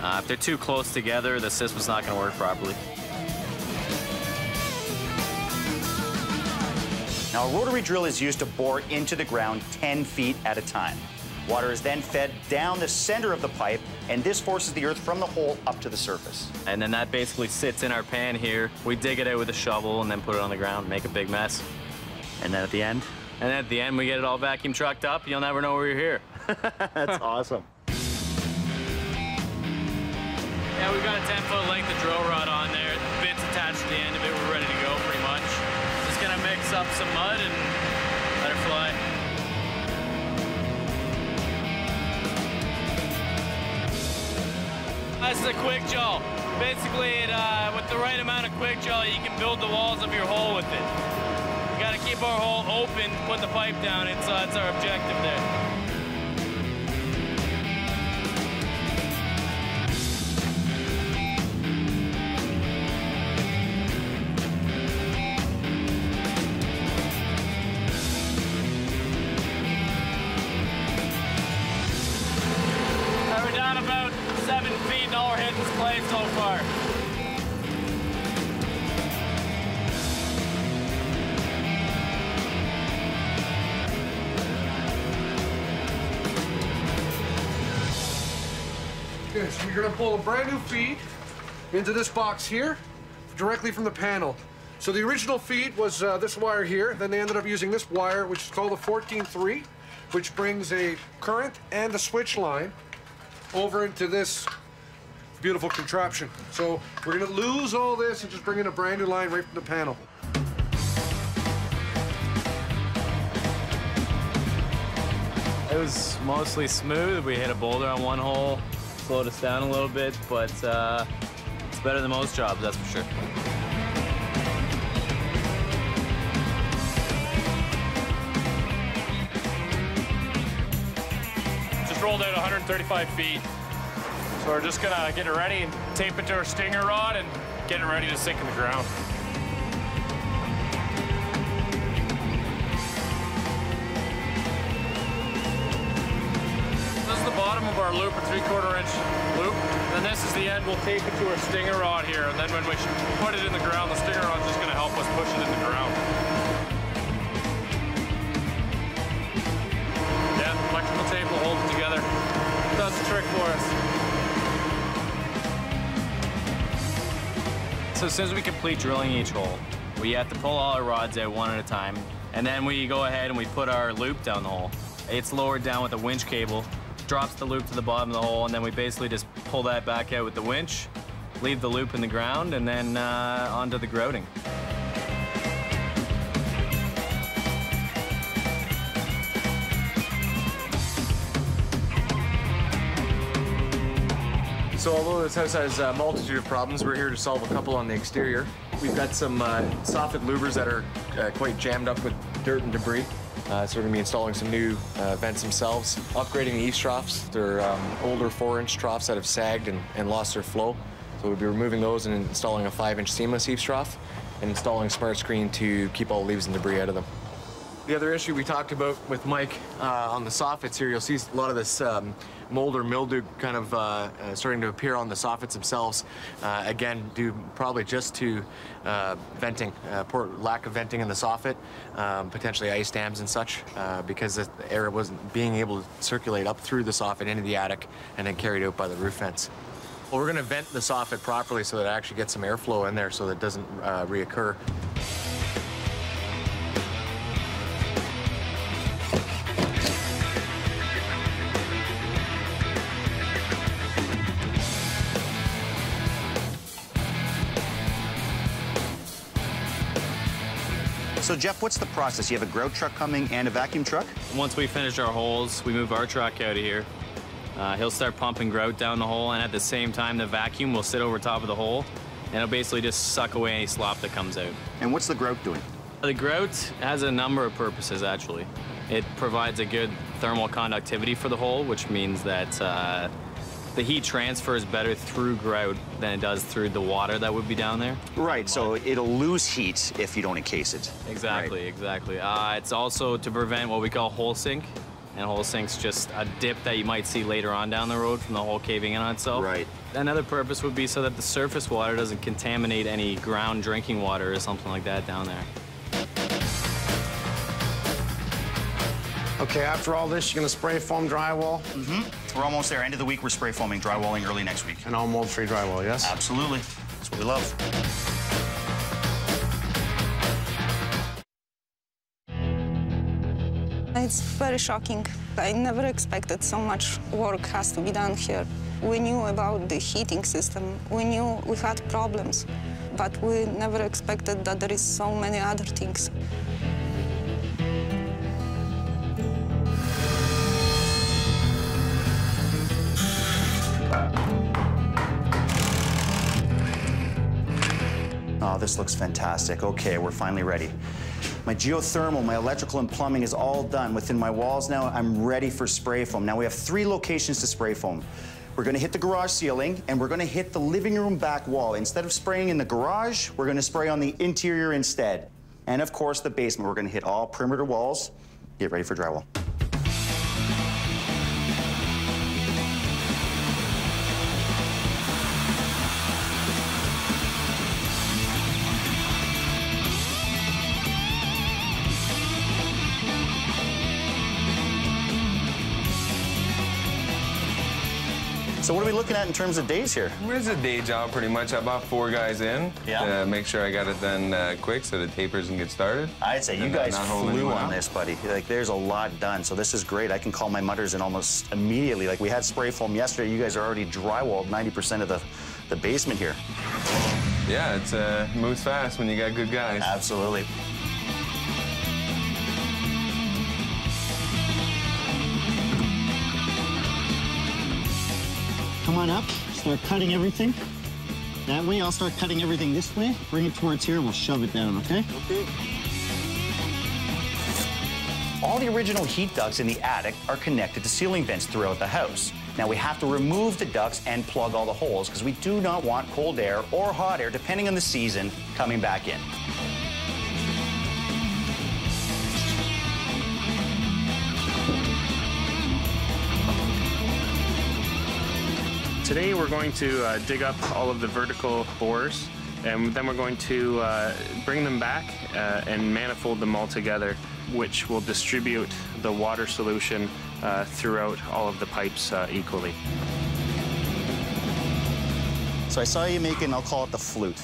Uh, if they're too close together, the system's not gonna work properly. Now, a rotary drill is used to bore into the ground 10 feet at a time. Water is then fed down the center of the pipe, and this forces the earth from the hole up to the surface. And then that basically sits in our pan here. We dig it out with a shovel and then put it on the ground, make a big mess. And then at the end? And then at the end, we get it all vacuum trucked up. You'll never know we're here. That's awesome. Yeah, we've got a 10 foot length of drill rod on there. The bit's attached to the end of it. We're ready to go pretty much. Just gonna mix up some mud and This is a quick job. Basically, it, uh, with the right amount of quick draw, you can build the walls of your hole with it. We gotta keep our hole open, put the pipe down. It's, uh, it's our objective there. Pull a brand new feed into this box here, directly from the panel. So the original feed was uh, this wire here, then they ended up using this wire, which is called a 14-3, which brings a current and a switch line over into this beautiful contraption. So we're gonna lose all this and just bring in a brand new line right from the panel. It was mostly smooth. We hit a boulder on one hole, slowed us down a little bit, but uh, it's better than most jobs, that's for sure. Just rolled out 135 feet. So we're just gonna get it ready and tape it to our stinger rod and get it ready to sink in the ground. The bottom of our loop, a three-quarter inch loop. Then this is the end. We'll tape it to our stinger rod here, and then when we put it in the ground, the stinger rod's just gonna help us push it in the ground. Yeah, electrical tape will hold it together. Does the trick for us. So as soon as we complete drilling each hole, we have to pull all our rods out one at a time, and then we go ahead and we put our loop down the hole. It's lowered down with a winch cable, drops the loop to the bottom of the hole, and then we basically just pull that back out with the winch, leave the loop in the ground, and then uh, onto the grouting. So although this house has a multitude of problems, we're here to solve a couple on the exterior. We've got some uh, soffit louvers that are uh, quite jammed up with dirt and debris. Uh, so we're gonna be installing some new uh, vents themselves, upgrading the eaves troughs. They're um, older four-inch troughs that have sagged and, and lost their flow. So we'll be removing those and installing a five-inch seamless eaves trough and installing smart screen to keep all leaves and debris out of them. The other issue we talked about with Mike uh, on the soffits here, you'll see a lot of this um, mold or mildew kind of uh, uh, starting to appear on the soffits themselves. Uh, again, due probably just to uh, venting, poor lack of venting in the soffit, um, potentially ice dams and such, because the air wasn't being able to circulate up through the soffit into the attic and then carried out by the roof vents. Well, we're going to vent the soffit properly so that it actually gets some airflow in there so that it doesn't reoccur. So Jeff, what's the process? You have a grout truck coming and a vacuum truck? Once we finish our holes, we move our truck out of here. Uh, he'll start pumping grout down the hole, and at the same time, the vacuum will sit over top of the hole, and it'll basically just suck away any slop that comes out. And what's the grout doing? The grout has a number of purposes, actually. It provides a good thermal conductivity for the hole, which means that uh, the heat transfers better through grout than it does through the water that would be down there. Right, so it'll lose heat if you don't encase it. Exactly, exactly. Uh, it's also to prevent what we call hole sink. And hole sink's just a dip that you might see later on down the road from the hole caving in on itself. Right. Another purpose would be so that the surface water doesn't contaminate any ground drinking water or something like that down there. Okay, after all this, you're gonna spray foam drywall? Mm-hmm. We're almost there. End of the week, we're spray foaming, drywalling early next week. And all mold-free drywall, yes? Absolutely. That's what we love. It's very shocking. I never expected so much work has to be done here. We knew about the heating system. We knew we had problems, but we never expected that there is so many other things. This looks fantastic. Okay, we're finally ready. My geothermal, my electrical and plumbing is all done. Within my walls now, I'm ready for spray foam. Now we have three locations to spray foam. We're gonna hit the garage ceiling and we're gonna hit the living room back wall. Instead of spraying in the garage, we're gonna spray on the interior instead. And of course, the basement. We're gonna hit all perimeter walls. Get ready for drywall. So what are we looking at in terms of days here? It's a day job, pretty much. I brought four guys in Yeah. to make sure I got it done uh, quick so the tapers can get started. I'd say you guys flew on this, buddy. Like, there's a lot done, so this is great. I can call my mudders in almost immediately. Like, we had spray foam yesterday. You guys are already drywalled 90% of the, the basement here. Yeah, it's uh, moves fast when you got good guys. Absolutely. Come on up, start cutting everything. That way, I'll start cutting everything this way. Bring it towards here, and we'll shove it down, okay? Okay. All the original heat ducts in the attic are connected to ceiling vents throughout the house. Now we have to remove the ducts and plug all the holes because we do not want cold air or hot air, depending on the season, coming back in. Today we're going to uh, dig up all of the vertical bores and then we're going to uh, bring them back uh, and manifold them all together which will distribute the water solution uh, throughout all of the pipes uh, equally. So I saw you making, I'll call it the flute.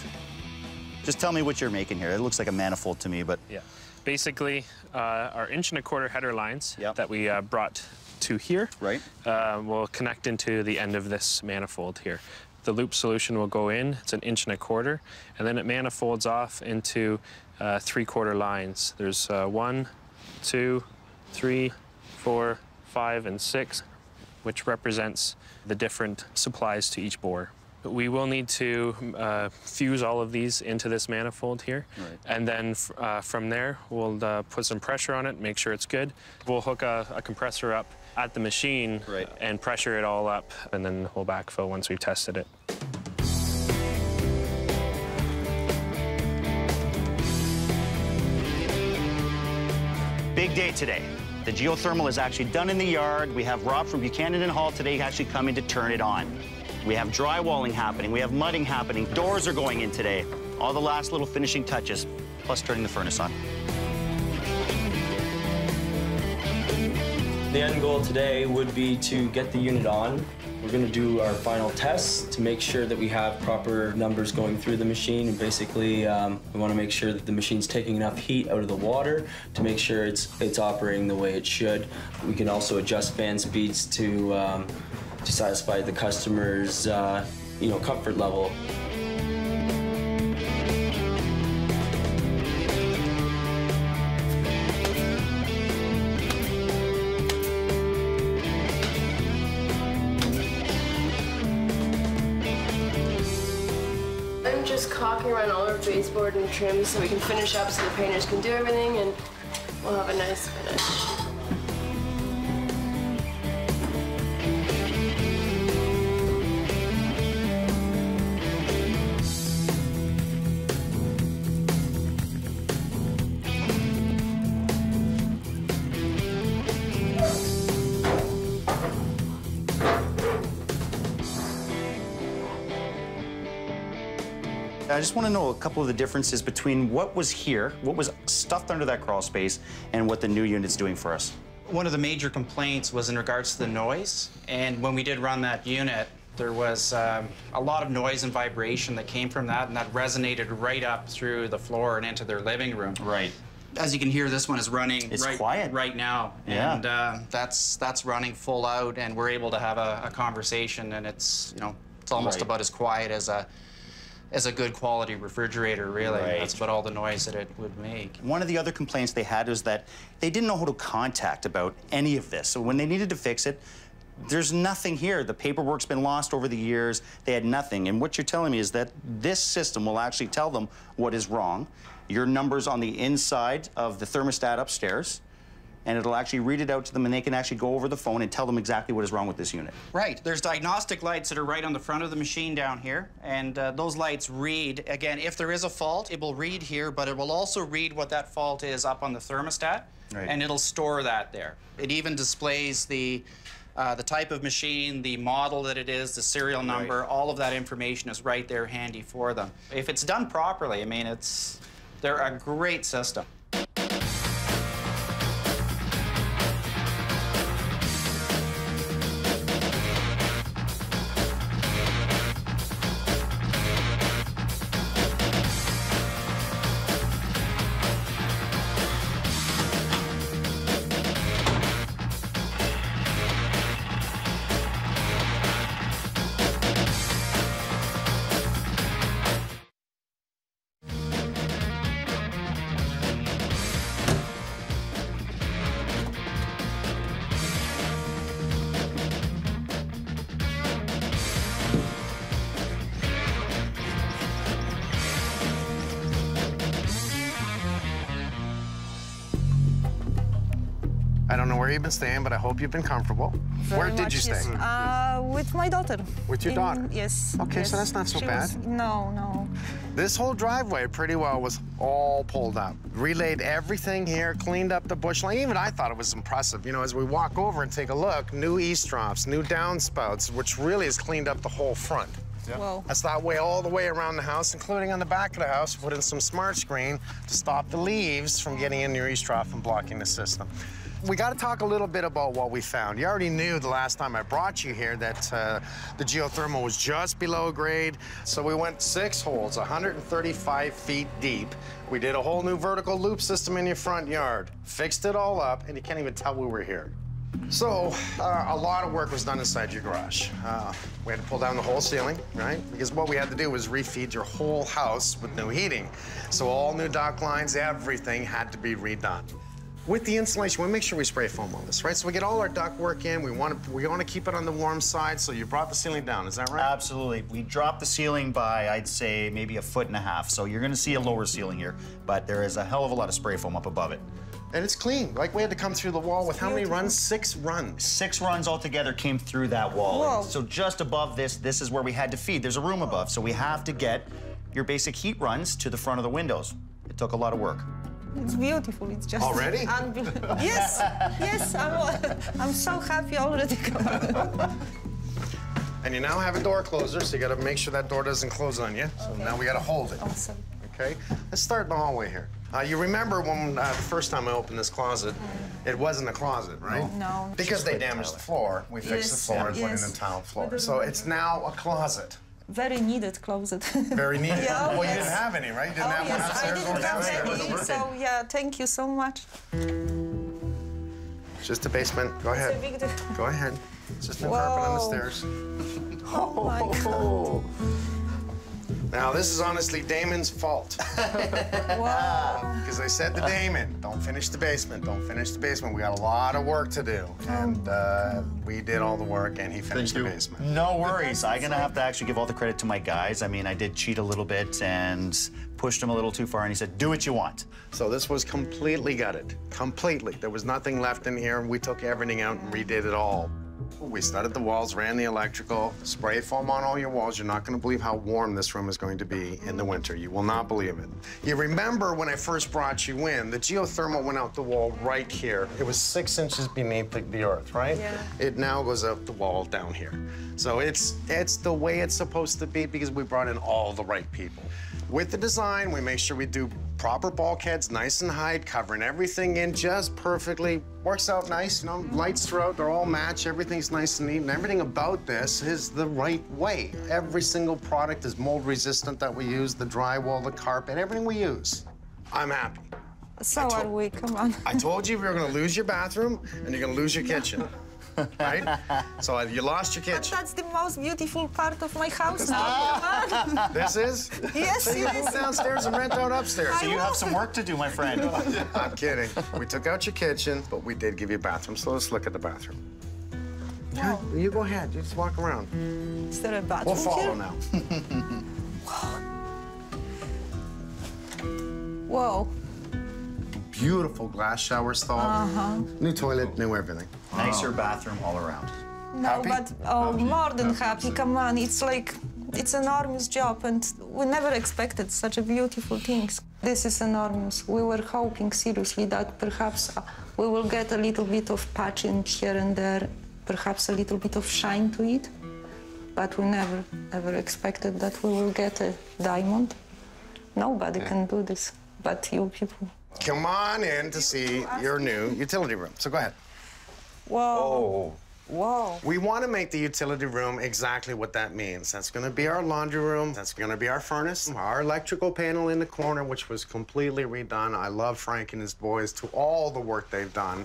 Just tell me what you're making here. It looks like a manifold to me, but Yeah. Basically, uh, our inch and a quarter header lines that we brought to here right. uh, will connect into the end of this manifold here. The loop solution will go in, it's an inch and a quarter, and then it manifolds off into uh, three quarter lines. There's uh, one, two, three, four, five, and six, which represents the different supplies to each bore. We will need to uh, fuse all of these into this manifold here. Right. And then uh, from there, we'll uh, put some pressure on it, make sure it's good. We'll hook a, a compressor up at the machine and pressure it all up, and then we'll backfill once we've tested it. Big day today. The geothermal is actually done in the yard. We have Rob from Buchanan and Hall today actually coming to turn it on. We have drywalling happening. We have mudding happening. Doors are going in today. All the last little finishing touches, plus turning the furnace on. The end goal today would be to get the unit on. We're going to do our final tests to make sure that we have proper numbers going through the machine. And basically, um, we want to make sure that the machine's taking enough heat out of the water to make sure it's it's operating the way it should. We can also adjust fan speeds to um, to satisfy the customer's uh, you know comfort level. Baseboard and trim so we can finish up so the painters can do everything and we'll have a nice finish. I just want to know a couple of the differences between what was here, what was stuffed under that crawl space, and what the new unit's doing for us. One of the major complaints was in regards to the noise. And when we did run that unit, there was um, a lot of noise and vibration that came from that, and that resonated right up through the floor and into their living room. Right. As you can hear, this one is running It's right, quiet. right now, Yeah. and uh, that's that's running full out, and we're able to have a, a conversation, and it's you know it's almost Right. about as quiet as a as a good quality refrigerator, really. Right. That's about all the noise that it would make. One of the other complaints they had was that they didn't know who to contact about any of this. So when they needed to fix it, There's nothing here. The paperwork's been lost over the years. They had nothing. And what you're telling me is that this system will actually tell them what is wrong. Your number's on the inside of the thermostat upstairs, and it'll actually read it out to them, and they can actually go over the phone and tell them exactly what is wrong with this unit. Right. There's diagnostic lights that are right on the front of the machine down here, and uh, those lights read, again, if there is a fault, it will read here, but it will also read what that fault is up on the thermostat, Right. and it'll store that there. It even displays the uh, the type of machine, the model that it is, the serial number, right. all of that information is right there handy for them. If it's done properly, I mean, it's they're a great system. Been staying, but I hope you've been comfortable. Very where did you stay? yes. Uh, with my daughter. With your In- daughter? Yes. Okay, so that's not so She bad. was- no, no. This whole driveway pretty well was all pulled up. Relayed everything here, cleaned up the bush line. Even I thought it was impressive. You know, as we walk over and take a look, new eavestroughs, new downspouts, which really has cleaned up the whole front. Wow. That's that way all the way around the house, including on the back of the house. Put in some smart screen to stop the leaves from getting in your eavestrough and blocking the system. We got to talk a little bit about what we found. You already knew the last time I brought you here that uh, the geothermal was just below grade. So we went six holes, 135 feet deep. We did a whole new vertical loop system in your front yard, fixed it all up, and you can't even tell we were here. So, uh, a lot of work was done inside your garage. Uh, we had to pull down the whole ceiling, right? Because what we had to do was refeed your whole house with new heating. So all new duct lines, everything had to be redone. With the insulation, we make sure we spray foam on this, right? So we get all our duct work in. We want to we want to keep it on the warm side. So you brought the ceiling down, is that right? Absolutely. We dropped the ceiling by, I'd say, maybe a foot and a half. So you're going to see a lower ceiling here, but there is a hell of a lot of spray foam up above it. And it's clean. Like we had to come through the wall with how many runs? Six runs. Six runs altogether came through that wall. Whoa. So just above this, this is where we had to feed. There's a room above, so we have to get your basic heat runs to the front of the windows. It took a lot of work. It's beautiful. It's just Already? unbelievable. yes, yes. I'm, I'm so happy already. And you now have a door closer, so you got to make sure that door doesn't close on you. So now we got to hold it. Awesome. Okay, let's start in the hallway here. Uh, you remember when uh, the first time I opened this closet, it wasn't a closet, right? No. Because they damaged the floor, we fixed Yes, the floor and put in yes. a tile floor. So it's now a closet. Very needed closet. Very needed. Yeah, well, you didn't have any, right? You didn't oh, have one yes, I upstairs or didn't have any. So yeah, thank you so much. Just a basement. Go It's a ahead. Go ahead. It's just new carpet on the stairs. Oh my God. Now, this is honestly Damon's fault. Wow. Because I said to Damon, don't finish the basement, don't finish the basement. We got a lot of work to do. And uh, we did all the work, and he finished the basement. No worries. I'm going to have to actually give all the credit to my guys. I mean, I did cheat a little bit and pushed him a little too far, and he said, do what you want. So this was completely gutted, completely. There was nothing left in here. And we took everything out and redid it all. We studded the walls, ran the electrical, spray foam on all your walls. You're not going to believe how warm this room is going to be in the winter. You will not believe it. You remember when I first brought you in, the geothermal went out the wall right here. It was six inches beneath the, the earth, right? Yeah. It now goes out the wall down here. So it's it's the way it's supposed to be because we brought in all the right people. With the design, we make sure we do proper bulkheads, nice and high, covering everything in just perfectly. Works out nice, you know, lights throughout, they're all match, everything's nice and neat, and everything about this is the right way. Every single product is mold resistant that we use, the drywall, the carpet, everything we use. I'm happy. So are we. Come on. I told you we were gonna lose your bathroom and you're gonna lose your kitchen. right? So uh, you lost your kitchen. But that's the most beautiful part of my house now. This is? Yes, So you yes. move downstairs and rent out upstairs. I So you have some work to do, my friend. I'm kidding. We took out your kitchen, but we did give you a bathroom. So let's look at the bathroom. Okay, you go ahead. You just walk around. Is there a bathroom We'll follow here? now. Whoa. Beautiful glass shower stall. Uh-huh. New toilet, new everything. Nicer bathroom all around. No, but oh, more than happy. Come on, it's like it's an enormous job, and we never expected such a beautiful things. This is enormous. We were hoping seriously that perhaps uh, we will get a little bit of patching here and there, perhaps a little bit of shine to it, but we never ever expected that we will get a diamond. Nobody can do this, but you people. Come on in to see your new utility room. So go ahead. Whoa. Whoa. We want to make the utility room exactly what that means. That's going to be our laundry room. That's going to be our furnace. Our electrical panel in the corner, which was completely redone. I love Frank and his boys to all the work they've done.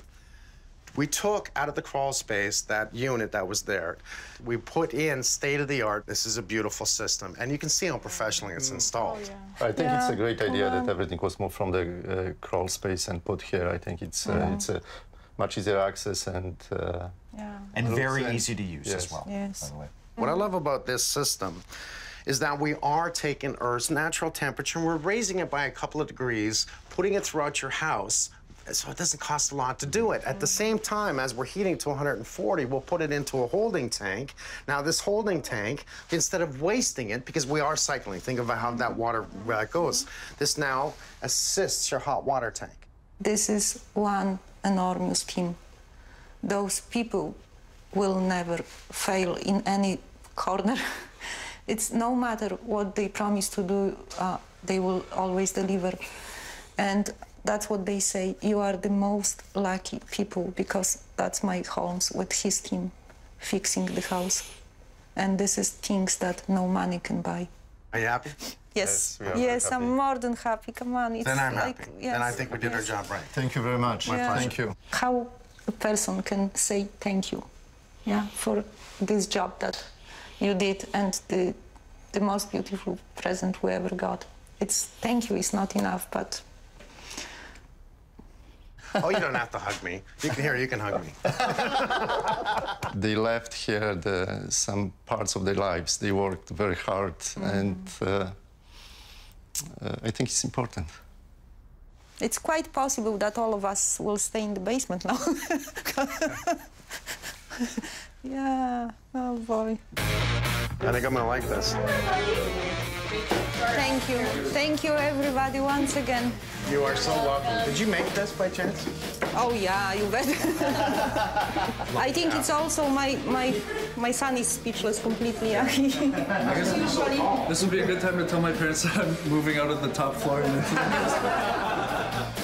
We took out of the crawl space that unit that was there. We put in state of the art. This is a beautiful system, and you can see how professionally it's installed. I think it's a great idea that everything was moved from the uh, crawl space and put here. I think it's uh, Yeah. it's a much easier access and uh, Yeah. And very and- easy to use yes. as well. Yes. What I love about this system is that we are taking Earth's natural temperature and we're raising it by a couple of degrees, putting it throughout your house. So it doesn't cost a lot to do it. At the same time, as we're heating to 140, we'll put it into a holding tank. Now, this holding tank, instead of wasting it, because we are cycling, think about how that water uh, goes. This now assists your hot water tank. This is one enormous team. Those people will never fail in any corner. it's no matter what they promise to do, uh, they will always deliver. And that's what they say. You are the most lucky people because that's my Holmes with his team fixing the house. And this is things that no money can buy. Are you happy? Yes, we are yes. I'm more than happy. Come on, it's Then I'm like happy. yes, Then I think we did our job right. Thank you very much. My Yeah. pleasure. Thank you. how a person can say thank you yeah for this job that you did and the the most beautiful present we ever got it's thank you is not enough but Oh, you don't have to hug me. You can here, you can hug me. They left here the, some parts of their lives. They worked very hard, and uh, uh, I think it's important. it's quite possible that all of us will stay in the basement now yeah oh boy I think I'm gonna like this. Thank you thank you everybody once again You are so welcome. Did you make this by chance? Oh yeah, you bet. I think it's also my my my son is speechless completely. I guess this would be a good time to tell my parents that I'm moving out of the top floor and into the